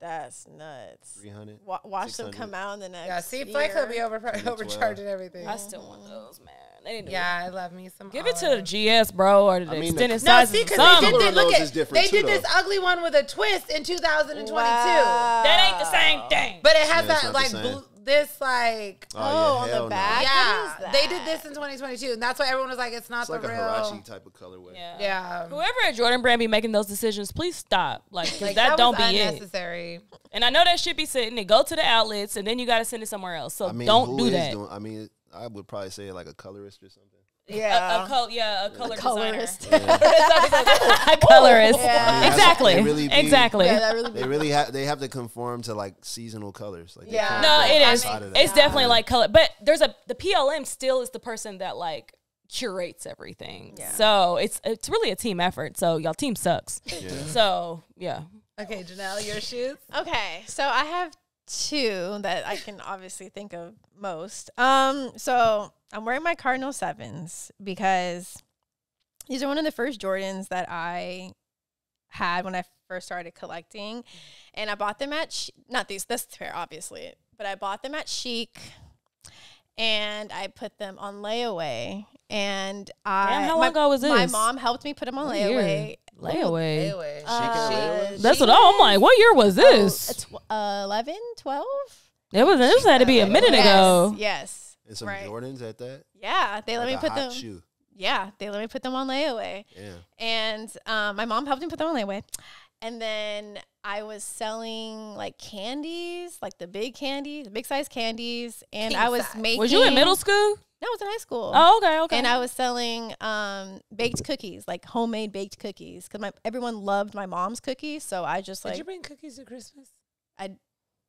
That's nuts. three hundred. Wa- watch them come out in the next Yeah, see, year. Flight Club be over, overcharging everything. I still want those man they need to Yeah, I love me some. Give it to the. GS, bro, or the I mean, the- extended No, sizes. see, because they did Color this. Look at they did this ugly one with a twist in 2022, Wow. that ain't the same thing. but it has Yeah, that like blue, this like. Oh, oh on hell the no. back? Yeah, What is they did this in 2022, and that's why everyone was like, "It's not It's like the a real." Huarache type of colorway. yeah. Yeah, Whoever at Jordan Brand be making those decisions, please stop. Like, 'cause like that, that, don't was be it. unnecessary. And I know that should be sitting and go to the outlets, and then you got to send it somewhere else. So I mean, don't do is that. Doing, I mean, I would probably say like a colorist or something. Yeah. A, a col- yeah, a color colorist. designer. a colorist. Yeah. I mean, that's- Exactly. they really be- exactly. yeah, that really They really have. They have to conform to like seasonal colors. Like Yeah. No, it is. outside of that. It's definitely like color, but there's a the PLM still is the person that like curates everything. Yeah. So it's it's really a team effort. So y'all team sucks. Yeah. So yeah. Okay, Janelle, your shoes. Okay, so I have two that I can obviously think of most. Um, so I'm wearing my Cardinal Sevens because these are one of the first Jordans that I had when I first started collecting, and I bought them at Ch- not these this pair obviously, but I bought them at Shiekh, and I put them on layaway. And I Damn, how my, long ago was My this? mom helped me put them on What year? layaway. Layaway. Layaway. Uh, That's what oh, I'm like. What year was Oh, this? it's, uh, 11, 12? It was. This had to be a minute yes, ago. Yes. And some Right. Jordans at that. Yeah, they let me put hot them. shoe. Yeah, they let me put them on layaway. Yeah. and um, my mom helped me put them on layaway. And then I was selling like candies, like the big candies, the big size candies, and King I was size. making. Was you in middle school? No, I was in high school. Oh, okay, okay. And I was selling um, baked cookies, like homemade baked cookies, because my everyone loved my mom's cookies. So I just like. Did you bring cookies to Christmas?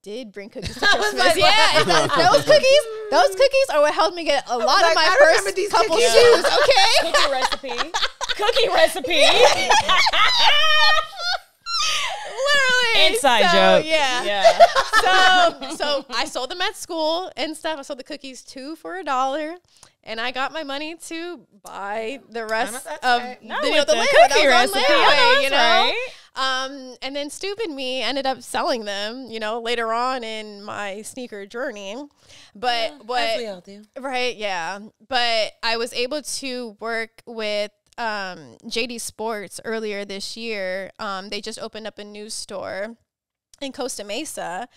Did bring cookies to I was Christmas. like, yeah, and th- those cookies, those cookies are what helped me get a lot like, of my I first these couple cookies. shoes. Okay. cookie recipe. cookie recipe. Literally. Inside So, joke. Yeah. Yeah. so so I sold them at school and stuff. I sold the cookies two for a dollar. And I got my money to buy the rest of right. the, you know, the the cookie That was on recipe. Layaway, know you know. right. Um, and then stupid me ended up selling them, you know, later on in my sneaker journey. But As what we all do. Right, yeah. But I was able to work with um, JD Sports earlier this year. Um, they just opened up a new store in Costa Mesa.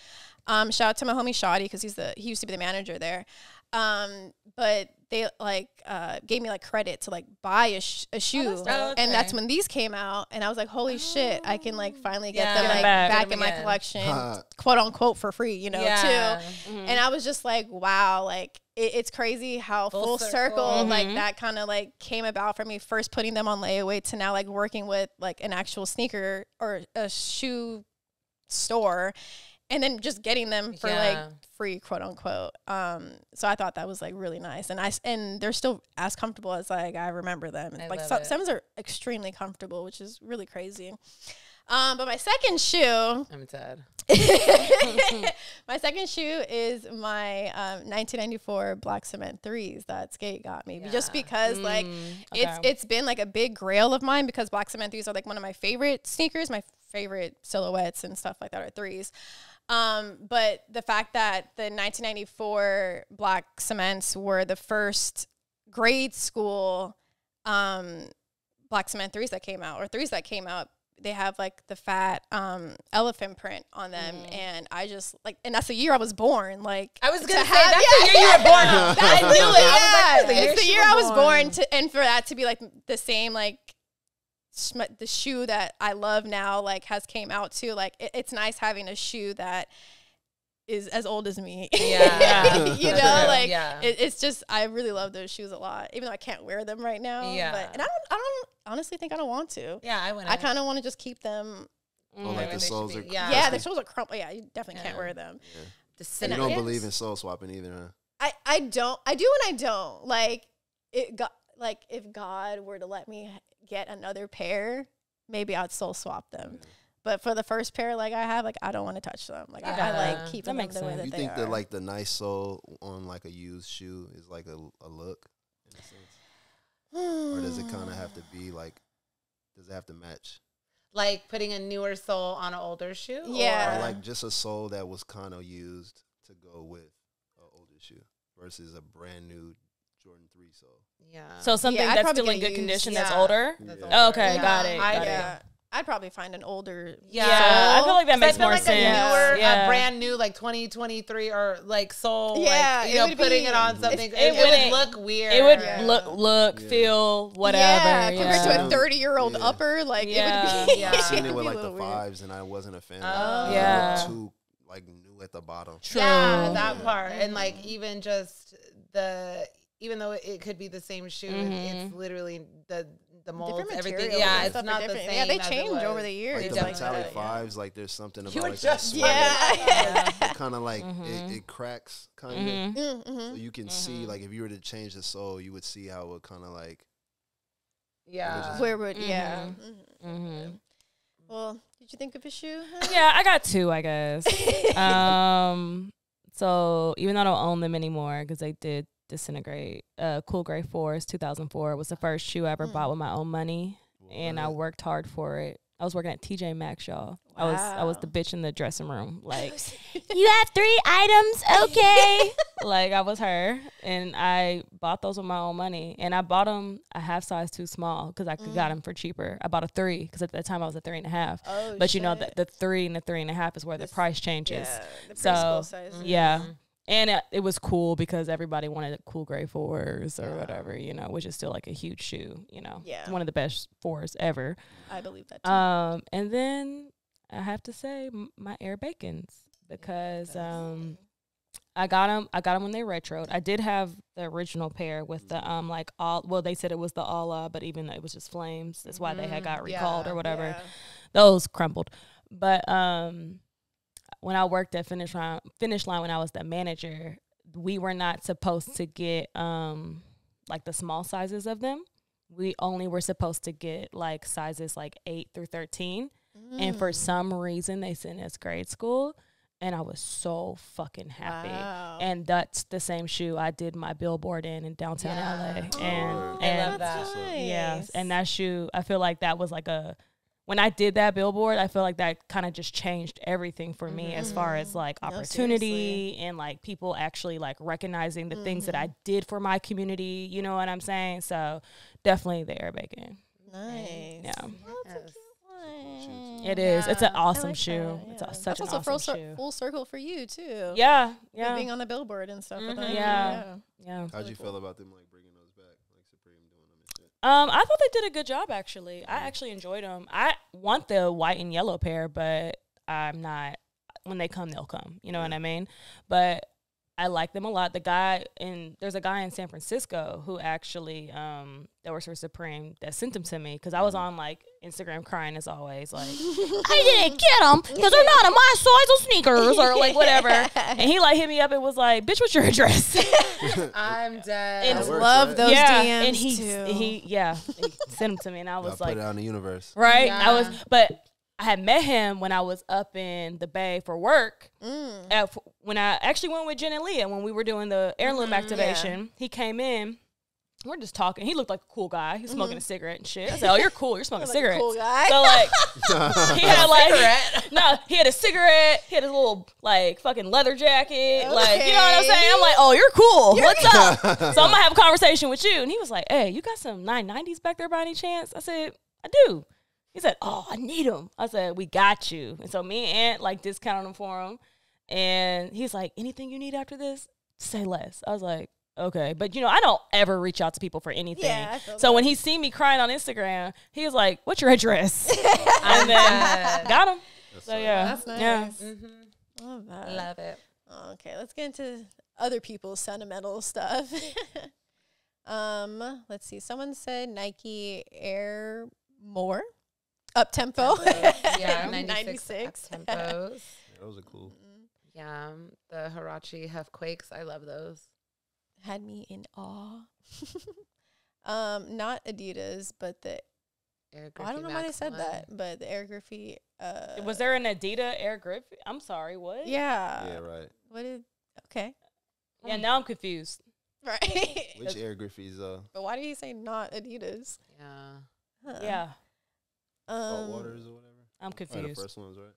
Um, shout out to my homie Shoddy because he's the he used to be the manager there. Um, but they like uh, gave me like credit to like buy a, sh- a shoe, dope. Oh, and that's when these came out, and I was like, holy shit, I can like finally get Yeah. them like back. back, in my again. collection, Huh. quote unquote for free, you know, Yeah. too. And I was just like, wow, like it, it's crazy how Full full, circle, circle. like Mhm. that kind of like came about for me first putting them on layaway to now like working with like an actual sneaker or a shoe store and then just getting them for Yeah. like free quote unquote. Um so i thought that was like really nice. And i and they're still as comfortable as like i remember them. I like so, are extremely comfortable which is really crazy. Um but my second shoe I'm dead. my second shoe is my um, 1994 black cement threes that skate got me. Just Yeah. because like Mm, it's it's been like a big grail of mine because black cement threes are like one of my favorite sneakers my favorite silhouettes and stuff like that are threes um, but the fact that the 1994 black cements were the first grade school um, black cement threes that came out or threes that came out they have like the fat um, elephant print on them and i just like and that's the year i was born like I was gonna say have- that's yeah, the year you were born I knew it. I was like, yeah, the it's the year I was born born. to, and for that to be like the same like the shoe that I love now like has came out too. Like it, it's nice having a shoe that is as old as me. Yeah. you know, like Yeah. it, it's just I really love those shoes a lot, even though I can't wear them right now. Yeah. but, and I don't, I don't honestly think I don't want to. Yeah, I went. I kind of want to just keep them. Oh, like the soles are. Yeah. Yeah, the soles are crumpled. Yeah, you definitely can't wear them. You don't believe in soul swapping either, huh? I I don't. I do and I don't. Like it got like if God were to let me get another pair, maybe I'd soul swap them. But for the first pair, like I have, like I don't want to touch them. Like I, I like keep That them makes the way sense. that You they think are. that like the nice sole on like a used shoe is like a, a look in a sense, or does it kind of have to be like? Does it have to match? like putting a newer sole on an older shoe. Yeah. Or like just a sole that was kind of used to go with an older shoe versus a brand new Jordan Three sole. Yeah. So something I'd that's still in good used. condition that's older. That's older. Oh, okay, Yeah. got it, I got do. it. yeah, I'd probably find an older. Yeah. Yeah, I feel like that makes I feel more like sense. A newer, Yeah. a brand new, like 2023 or like soul, Yeah, like, you know, putting be- it on something. It, it it would wouldn't- look weird. It would Yeah. look, look, Yeah. feel, whatever. Yeah, Yeah, compared to a thirty-year-old upper, like Yeah. it would be. Yeah. I've seen it'd with like the little weird. fives, and I wasn't a fan. Oh. of it. Oh. It Yeah. too like new at the bottom. True. Yeah, that Yeah. part, and like mm. even just the, even though it could be the same shoe, Mhm. it's literally the the molds, Different everything. Yeah, and it's stuff not the different. same. Yeah, they change over the years. Like They the like metallic that, yeah. fives, like there's something about You were like just that Yeah. Yeah. kind of like Mhm. it, it cracks kind of. Mhm. Mm, mhm. So you can see Mhm. like if you were to change the sole, you would see how it kind of like Yeah. Where would yeah? Mhm. mhm. Mhm. Well, did you think of a shoe? Yeah, I got two, I guess. um, so even though I don't own them anymore because I did disintegrate, uh, Cool Gray Force 2004 was the first shoe I ever Mm. bought with my own money, and I worked hard for it. I was working at TJ Maxx, y'all. I was I was the bitch in the dressing room, like you have three items, okay? like I was her, and I bought those with my own money, and I bought them a half size too small because I could got Mm. them for cheaper. I bought a three because at that time I was a three and a half. Oh, But you know shit. that the three and the three and a half is where the price changes. Yeah, the So, size. Yeah. And it, it was cool because everybody wanted cool gray fours or Yeah. whatever, you know, which is still like a huge shoe, you know. Yeah. It's one of the best fours ever. I believe that too. Um, and then I have to say m- my Air Bakins because um I got them. I got them when they retroed. I did have the original pair with the um like all. Well, they said it was the Allah, but even though it was just flames, that's why they had got Mhm. recalled Yeah, or whatever. Those crumbled. But um, when I worked at Finish Line, Finish Line when I was the manager, we were not supposed to get um like the small sizes of them. We only were supposed to get like sizes like eight through thirteen. And for Mm. some reason, they sent us grade school, and I was so fucking happy. Wow. And that's the same shoe I did my billboard in in downtown Yeah. LA. Oh, and I and love that. yeah, nice. and that shoe, I feel like that was like a when I did that billboard, I feel like that kind of just changed everything for me as far as like No, opportunity and like people actually like recognizing the things that I did for my community. You know what I'm saying? So definitely the Air Bakin. nice. Yeah. That's Yes. cute one. It is. It's an awesome like shoe. that, It's yeah. a, such That's an also full, awesome cir- shoe. full circle for you too. Yeah, With yeah, being on the billboard and stuff. with Mhm. them. Yeah. yeah. How'd really you cool. feel about them like bringing those back, like Supreme doing them and shit? Um, I thought they did a good job actually. I actually enjoyed them. I want the white and yellow pair, but I'm not. When they come, they'll come. You know what I mean? But I like them a lot. The guy in there's a guy in San Francisco who actually um that works for Supreme that sent them to me because I was on like Instagram crying as always, like I didn't get them because they're not in my size of sneakers or like whatever. and he like hit me up and was like, "Bitch, what's your address?" I'm dead. And That love right? those yeah, DMs and he too. he yeah he sent them to me, and I Gotta was put like, it out in the universe. right? I was, but I had met him when I was up in the Bay for work. Mm. At, when I actually went with Jen and Leah when we were doing the heirloom activation, he came in. We're just talking. He looked like a cool guy. He's smoking mm-hmm. a cigarette and shit. I said, "Oh, you're cool. You're smoking Like a cigarettes." cool guy. So like, he had like no, he had a cigarette. He had a little like fucking leather jacket. Like you know what I'm saying? I'm like, oh, you're cool. What's up? so I'm gonna have a conversation with you. And he was like, hey, you got some 990s back there by any chance? I said, I do. He said, oh, I need them. I said, we got you. And so me and Aunt like discounted them for him. And he's like, anything you need after this, say less. I was like, okay. But you know, I don't ever reach out to people for anything. Yeah, I feel so when he seen me crying on Instagram, he was like, what's your address? and then dead. got him. That's So so yeah, That's nice. yeah. Mm-hmm. Love that. Love it. Okay, let's get into other people's sentimental stuff. um, let's see. Someone said Nike Air More up tempo. Yeah, 96. 96 tempos. Those are cool. Yeah, um, the Huarache Huff Quakes. I love those. Had me in awe. um, not Adidas, but the Air I don't know Griffey why they said one. that, but the Air Griffey. Uh, Was there an Adidas Air Grip? I'm sorry, what? Yeah. yeah, right. What did? Okay. Yeah, now I'm confused. Right. Which Air Griffies though? but why did he say not Adidas? Yeah. Huh. Yeah, Salt Um, waters or whatever. I'm Probably the confused. first ones, right?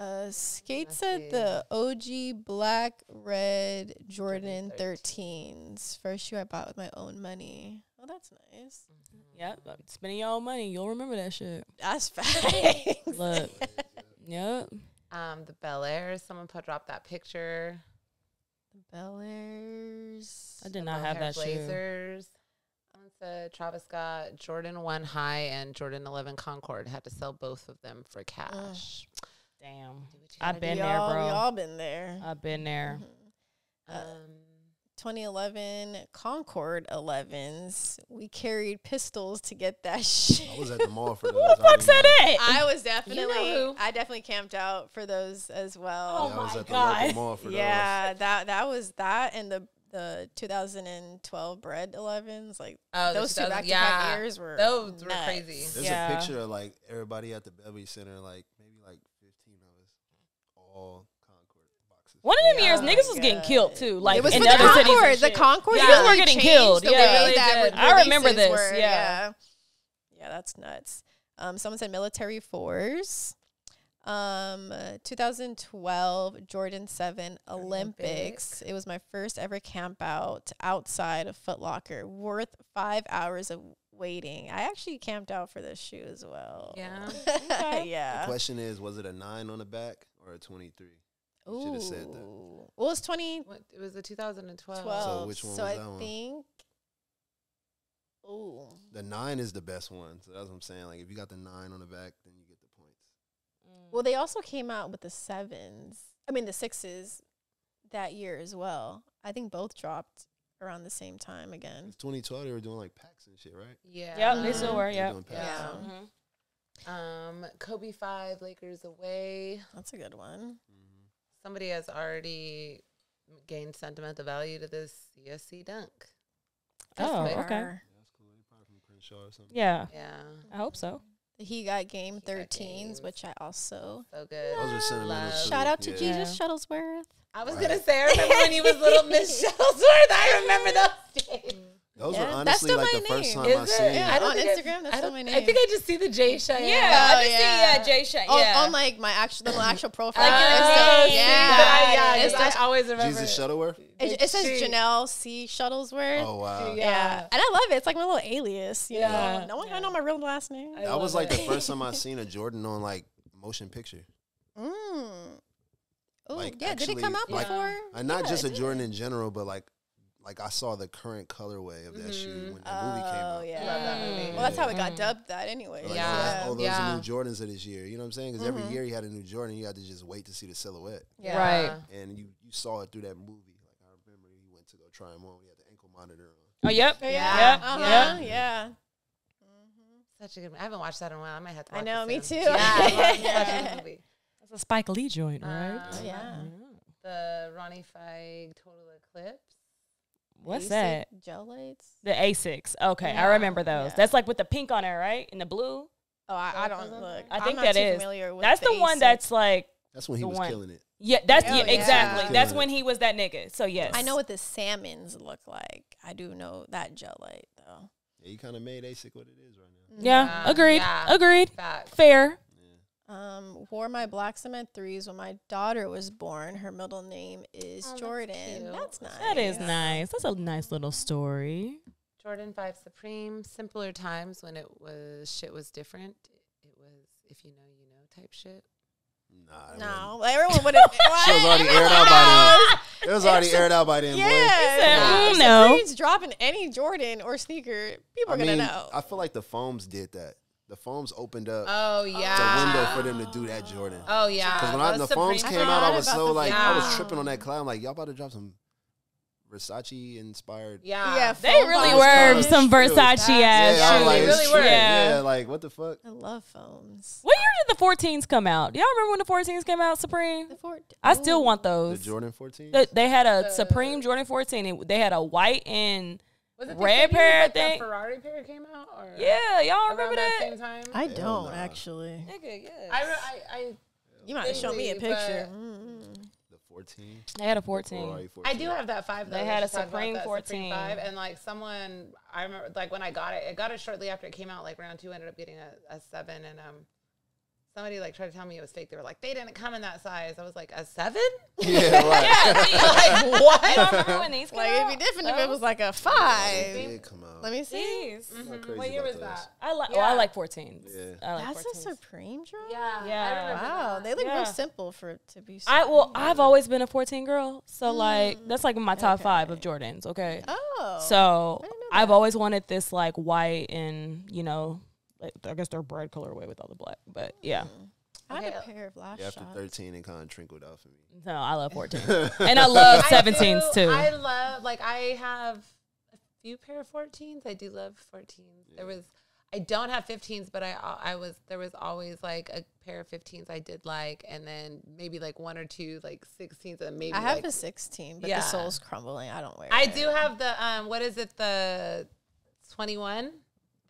Uh, Skate Let's said the OG black red Jordan Jordan 13s. First shoe I bought with my own money. Oh, that's nice. Yep, spending your own money, you'll remember that shit. That's facts. Look, yep. Um, the Bel Air. Someone put drop that picture. The Bel Airs. I did The not have Mohair that shoe. Blazers. Someone said Travis Scott Jordan One High and Jordan Eleven Concord had to sell both of them for cash. Damn, Do what you I've been there, Y'all- bro. We all been there. I've been there. Mhm. Um, 2011 Concord 11s. We carried pistols to get that shit. I was at the mall for those. Who the I fuck said it? I was definitely, who. I definitely camped out for those as well. Oh Yeah, I was my at the God. local mall for yeah, that that was that and the the 2012 bread 11s like oh, those two back to back years were Those were nuts. crazy. There's Yeah. a picture of like everybody at the Beverly Center, like maybe like 15 of us, all Concord boxes. One of them years, Oh niggas was my getting killed too. Like it was in for the other cities Concord. The. Concord Yeah. really were getting killed, The yeah. way Really that I remember this, were, yeah. yeah. Yeah, that's nuts. Um, someone said military fours. Um, uh, 2012 Jordan 7 Olympics. Olympics. It was my first ever camp out outside of Foot Locker, worth five hours of waiting. I actually camped out for this shoe as well. Yeah. Okay. The yeah. question is, was it a nine on the back or a 23? You should have said that. Ooh. Well, it's 2012. What, it was the 2012. So which one so was I that one? think. Ooh. The nine is the best one. So that's what I'm saying. Like if you got the nine on the back, then you get the points. Well, they also came out with the sevens. I mean, the sixes that year as well. I think both dropped around the same time again. It's 2012. They were doing like packs and shit, right? Yeah. Yep, they still were. They Yeah. doing packs. Yeah. Mhm. Um, Kobe five, Lakers away. That's a good one. Mhm. Somebody has already gained sentimental value to this CSC dunk. Oh, okay. Or That's cool. They probably from Crenshaw or something. Yeah, Yeah, I hope so. He Got Game He Got 13s, Games. which I also. so good. Those are sentimental. Shout out to Yeah. Jesus Shuttlesworth. I was Right. gonna say, I remember when he was little Miss Shuttlesworth. I remember those days. Those Yeah, were that's honestly still like my the first name. time I Is it? seen. Yeah. I don't on Instagram, that's I, still don't- my I think. I just see the J Cheyenne. Yeah, I Oh, just yeah. see yeah, Jay Shay. On, Yeah, on like my actual, the actual profile. Like your Insta- name. yeah. But yeah, It's 'cause just- I always remember. Jesus Shuttlesworth. it, it says She- Janelle C. Shuttlesworth. Oh wow. Yeah. Yeah. And I love it. It's like my little alias. You Yeah. know? No one Yeah. I know my real last name. I That was like it. the first time I seen a Jordan on like motion picture. Mm. Oh, Like, yeah. did it come actually, out like- before? And not just a. Jordan in general, but like like I saw the current colorway of that shoe Mhm. when the movie came out. Oh, yeah. Love that movie. Well, that's how it got Mm. dubbed that anyway. Like, Yeah. Oh, those Yeah. are new Jordans of this year. You know what I'm saying? Because Mhm. every year he had a new Jordan. You had to just wait to see the silhouette. Yeah. Right. And you, you saw it through that movie. Like I remember he went to go try him on. He had the ankle monitor on. Oh, yep. Yeah. Yeah. Uh-huh. Yeah. Yeah. Such a good. I haven't watched that in a while. I might have to. I know, me soon. too. Yeah, I love such a good movie. That's a Spike Lee joint, right? Uh, Oh, yeah. The Ronnie Fieg Total Eclipse. What's Basic that? Gel Lytes. The Asics. Okay, I remember those. Yeah. That's like with the pink on it, right? And the blue. Oh, I, I don't look. I I'm think not that too is. familiar with That's the one that's like That's when he was one. killing it. yeah. That's Oh, yeah, yeah. exactly. Killing That's when he was that nigga. So yes, I know what the salmons look like. I do know that Gel Lyte though. Yeah, he kind of made ASIC what it is right now. Yeah, Yeah, agreed. yeah. Agreed. Facts. Fair. Um, wore my black cement threes when my daughter was born. Her middle name is Oh, Jordan. cute. That's nice. That is nice. That's a nice little story. Jordan Five Supreme. Simpler times when it was shit was different. It was if you know you know type shit. Nah, it No, like, everyone would have. She was already aired out by then. It was already aired out by then, boy. Yeah, said, if "Mm, no." Supreme's dropping any Jordan or sneaker, people I are gonna mean, know. I feel like the foams did that. The foams opened up Oh yeah, the window for them to do that Jordan. Oh yeah. Because when I, Those the foams came out, I was so the like, I was tripping on that cloud. I'm like, y'all about to drop some Versace inspired. Yeah. Yeah, They really bottoms. were It some Versace Yeah, ass I shoes. like, They really true. were. Yeah. Yeah. like what the fuck? I love foams. What year did the 14s come out? Y'all remember when the 14s came out, Supreme? The four- I still want those. The. Jordan 14. They, they had a The- Supreme Jordan 14. It- They had a white and Was it Red the same pair, year I that think. Ferrari pair came out. Or yeah, y'all remember that? same time. I don't nah. actually. Nigga, yes. I, re- I, I You might have shown me a picture. but- The 14. they had a 14. Ferrari 14. I do have that five. Though, They had a should talk about Supreme that 14. five, and like someone, I remember, like when I got it, I got it shortly after it came out. Like round two, ended up getting a, a seven, and um, somebody like tried to tell me it was fake. They were like, they didn't come in that size. I was like, a seven? Yeah, right. Yeah, like what? you don't remember when these came Like it'd be different if it was like a It five. did come out. Let me see. Jeez. I'm not Mhm. What year was those. that? I like. Oh, I like 14s. Yeah. I like That's a Supreme drop. Yeah, Yeah. Wow, that. they look Yeah. real simple for it to be. I well, I've always been a 14 girl, so like Mm. that's like my top five of Jordans. Okay, Oh. so I didn't know I've always wanted this like white and you know, like, I guess they're bread colorway with all the black, but yeah. I had a pair of last Yeah, after shots. 13, it kind of trickled out for me. No, I love 14, and I love I 17s do- too. I love like I have a few pair of 14s. I do love 14s. There was I don't have 15s, but I I was there was always like a pair of 15s I did like, and then maybe like one or two like 16s, and maybe I have like, a 16, but Yeah. the sole's crumbling. I don't wear I it. do have the um what is it the 21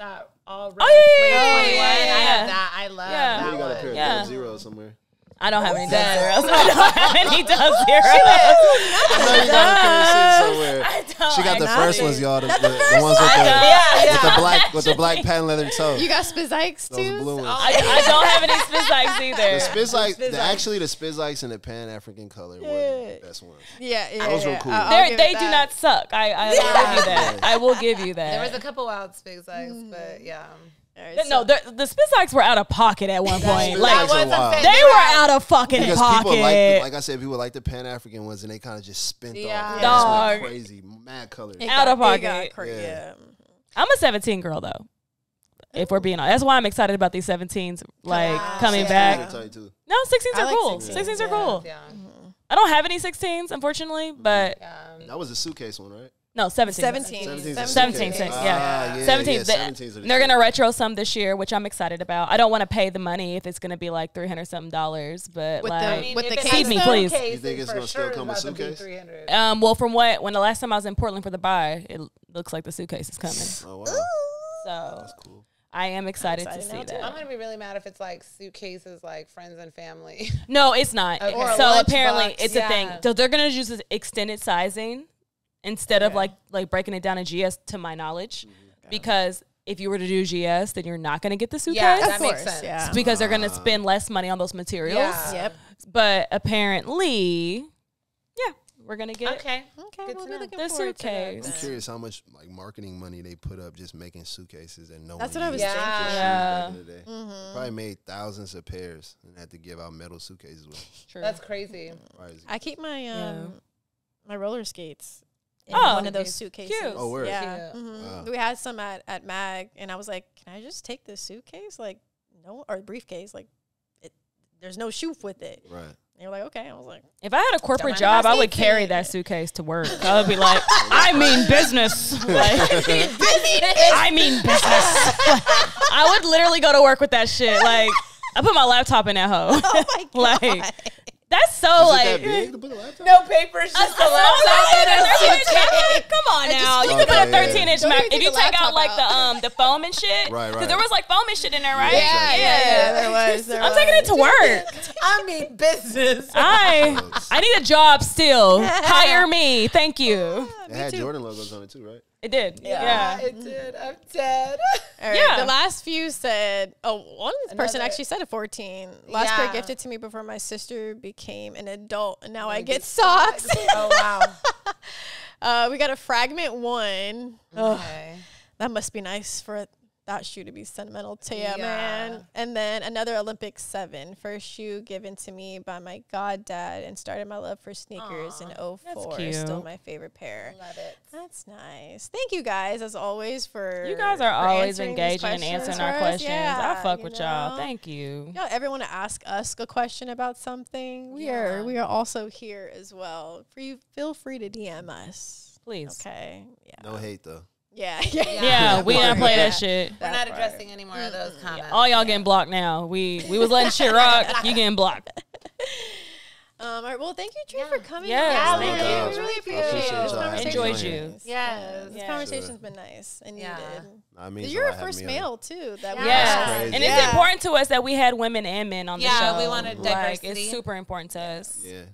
that all Oh, red yeah, suede yeah, 21. yeah, I yeah. have that. I love Yeah. that you got a pair of Yeah. Dub Zero somewhere. Oh, I don't have any dub Yeah. zeros. I don't have any dub zeros. I know you got a pair of shit somewhere. I don't. She got the first ones, y'all. The, the, the ones with the, Yeah, with the black with the black patent leather toe. You got Spizikes too. Those too? blue ones. I, I don't have any Spizikes either. Spizikes, Spizikes. the, actually the Spizikes in the Pan African color were Yeah. the best ones. Yeah, yeah. Those were yeah. cool. I'll- I'll They're, give they it do not suck. I, I will give you that. I will give you that. There was a couple wild Spizikes, but mm. yeah. Um, All right, No, so- the, the spit were out of pocket at one point. Like socks wasn't they They were were out of fucking Because pocket. people like, the, like I said, people like the Pan African ones, and they kind of just spent Yeah. off. Dog. It's crazy, mad colors. it out got- of it got pocket. cra- Yeah. yeah. I'm a 17 girl though. If we're being honest, that's why I'm excited about these 17s like Wow. coming Yeah. back. They're tight, too. No, 16s I are like cool. 16s. 16s are Yeah, cool. Yeah. I don't have any 16s, unfortunately, but Yeah. That was a suitcase one, right? No, 17. 17. 17's a 17, yeah. Ah, yeah, 17. yeah, they- 17's are they're gonna retro some this year, which I'm excited about. I don't want to pay the money if it's gonna be like 300 something dollars, but With the- like, I mean, With the it case has me, please. You think it's gonna still come with it's about to be suitcase? 300. um, well, from what when the last time I was in Portland for the buy, it looks like the suitcase is coming. Oh wow, So that's cool. I am excited, excited to see now, too. that. I'm gonna be really mad if it's like suitcases, like friends and family. No, it's not. Okay. So lunchbox. apparently, it's a thing. So they're gonna use this extended sizing instead of like like breaking it down in GS, to my knowledge, mm-hmm. because if you were to do GS, then you're not gonna get the suitcase. Yeah, that makes sense. yeah. because they're gonna ah. spend less money on those materials. Yeah. Yep. But apparently, yeah, we're gonna get Okay. Okay, Good we'll to be know. looking The forward to that suitcase. I'm curious how much like marketing money they put up just making suitcases and no That's one what I was used thinking. Yeah. back in the day. Mm-hmm. Probably made thousands of pairs and had to give out metal suitcases with. True. That's crazy. I keep my um Yeah. my roller skates in Oh, one of those Suitcase. suitcases. Cute. Oh, word. Yeah. Cute. Mhm. Wow. We had some at, at Mag, and I was like, "Can I just take this suitcase? Like, no, or briefcase? Like, it, there's no shoe with it." Right. And you're like, "Okay." I was like, If I had a corporate Don't mind if job, I I would carry that suitcase to work. I would be like, I mean business. Like, I mean business. I would literally go to work with that shit. Like, I put my laptop in that hoe. "Oh my god!" like, that's so Is like. that big to put a laptop? No papers, just a That's laptop what and a saying. suitcase. Come on now, you Okay, can put a yeah. 13 inch Don't Mac even if you take the take out laptop like out. the um the foam and shit. Right, right. Because there was like foam and shit in there, right? Yeah, yeah, yeah, there was. There I'm was. taking it to work. I mean business. I I need a job still. Hire me. Thank you. It had Jordan logos on it too, right? It did. Yeah. Yeah. it did. I'm dead. All right, Yeah. The last few said, oh, one person actually said a 14. Last pair gifted to me before my sister became an adult, and now I get socks. oh wow. uh, we got a fragment one. Okay. That must be nice for that shoe to be sentimental to you, Yeah. man. And then another Olympic seven, first shoe given to me by my goddad and started my love for sneakers in 04. Still cute. my favorite pair. Love it. That's nice. Thank you guys, as always, for You guys are always engaging and answering our questions. Yeah, I fuck you with y'all. Thank you. You know, everyone to ask us a question about something. We are we are also here as well. For you, feel free to DM us. Please. Okay. Yeah. No hate though. Yeah. Yeah. Yeah, we Yeah. don't play Yeah. that shit. We're not part. addressing any more of those comments. All y'all getting blocked now. We we was letting shit rock. You getting blocked. Um, all right. Well, thank you, Tré, for coming. Yes, on. thank we you. really, really appreciate, appreciate it. This y'all conversation Enjoyed you. nice. Yes. This Yeah. conversation's been nice and Yeah. needed. Nah, it means You're a first me on. male too. That we Yes. And it's Yeah. important to us that we had women and men on the Yeah, show. we wanted Like, diversity. it's super important to us. Yeah.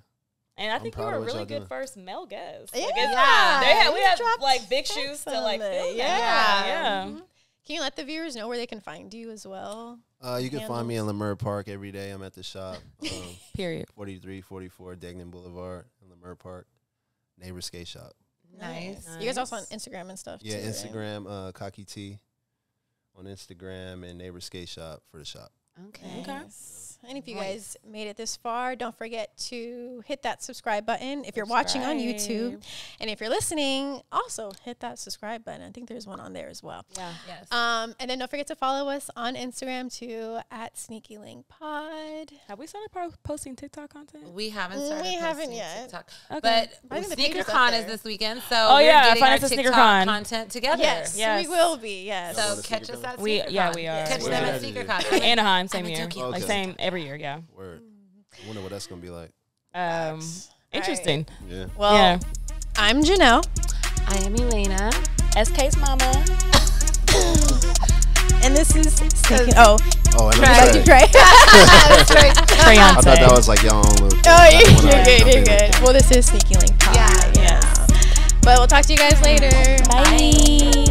And I I'm think you were a really good doing. first male guest. Yeah. Like, Yeah. They had, we You had like big shoes to like fill. Yeah. Yeah. Yeah. Mhm. Can you let the viewers know where they can find you as well? Uh, you can find me in Leimert Park every day. I'm at the shop. Um, Period. 4344 Degnan Boulevard in Leimert Park. Neighbor Skate Shop. Nice. You guys also on Instagram and stuff. Yeah, too, right? Instagram, uh, Cocky T on Instagram and Neighbor Skate Shop for the shop. Okay. Okay. Nice. And if you Nice. guys made it this far, don't forget to hit that subscribe button if you're watching on YouTube. And if you're listening, also hit that subscribe button. I think there's one on there as well. Yeah. Yes. Um, and then don't forget to follow us on Instagram too at Sneaky Leak Pod. Have we started po- posting TikTok content? we haven't Mm, started. we haven't yet. TikTok. Okay. But I think the is SneakerCon is this weekend, so Oh, we're yeah, getting find our us at TikTok SneakerCon. content together. Yes, Yes. we will be. Yes. So catch us SneakerCon? at We- SneakerCon. yeah, we are. Catch Where them at it? SneakerCon. Anaheim, same year. dookie. Like same every year, yeah. Word. I wonder what that's going to be like. Um Facts. interesting. Yeah. Well, yeah. I'm Janelle. I am Elaina. SK's mama. And this is Sneaky. Oh, Oh, and Tré. I'm Tré. Tré I thought that was like y'all own little. Oh, you're, you're good. You're good. Well, this is Sneaky Leak Pod. Yeah. yeah. But we'll talk to you guys later. Bye.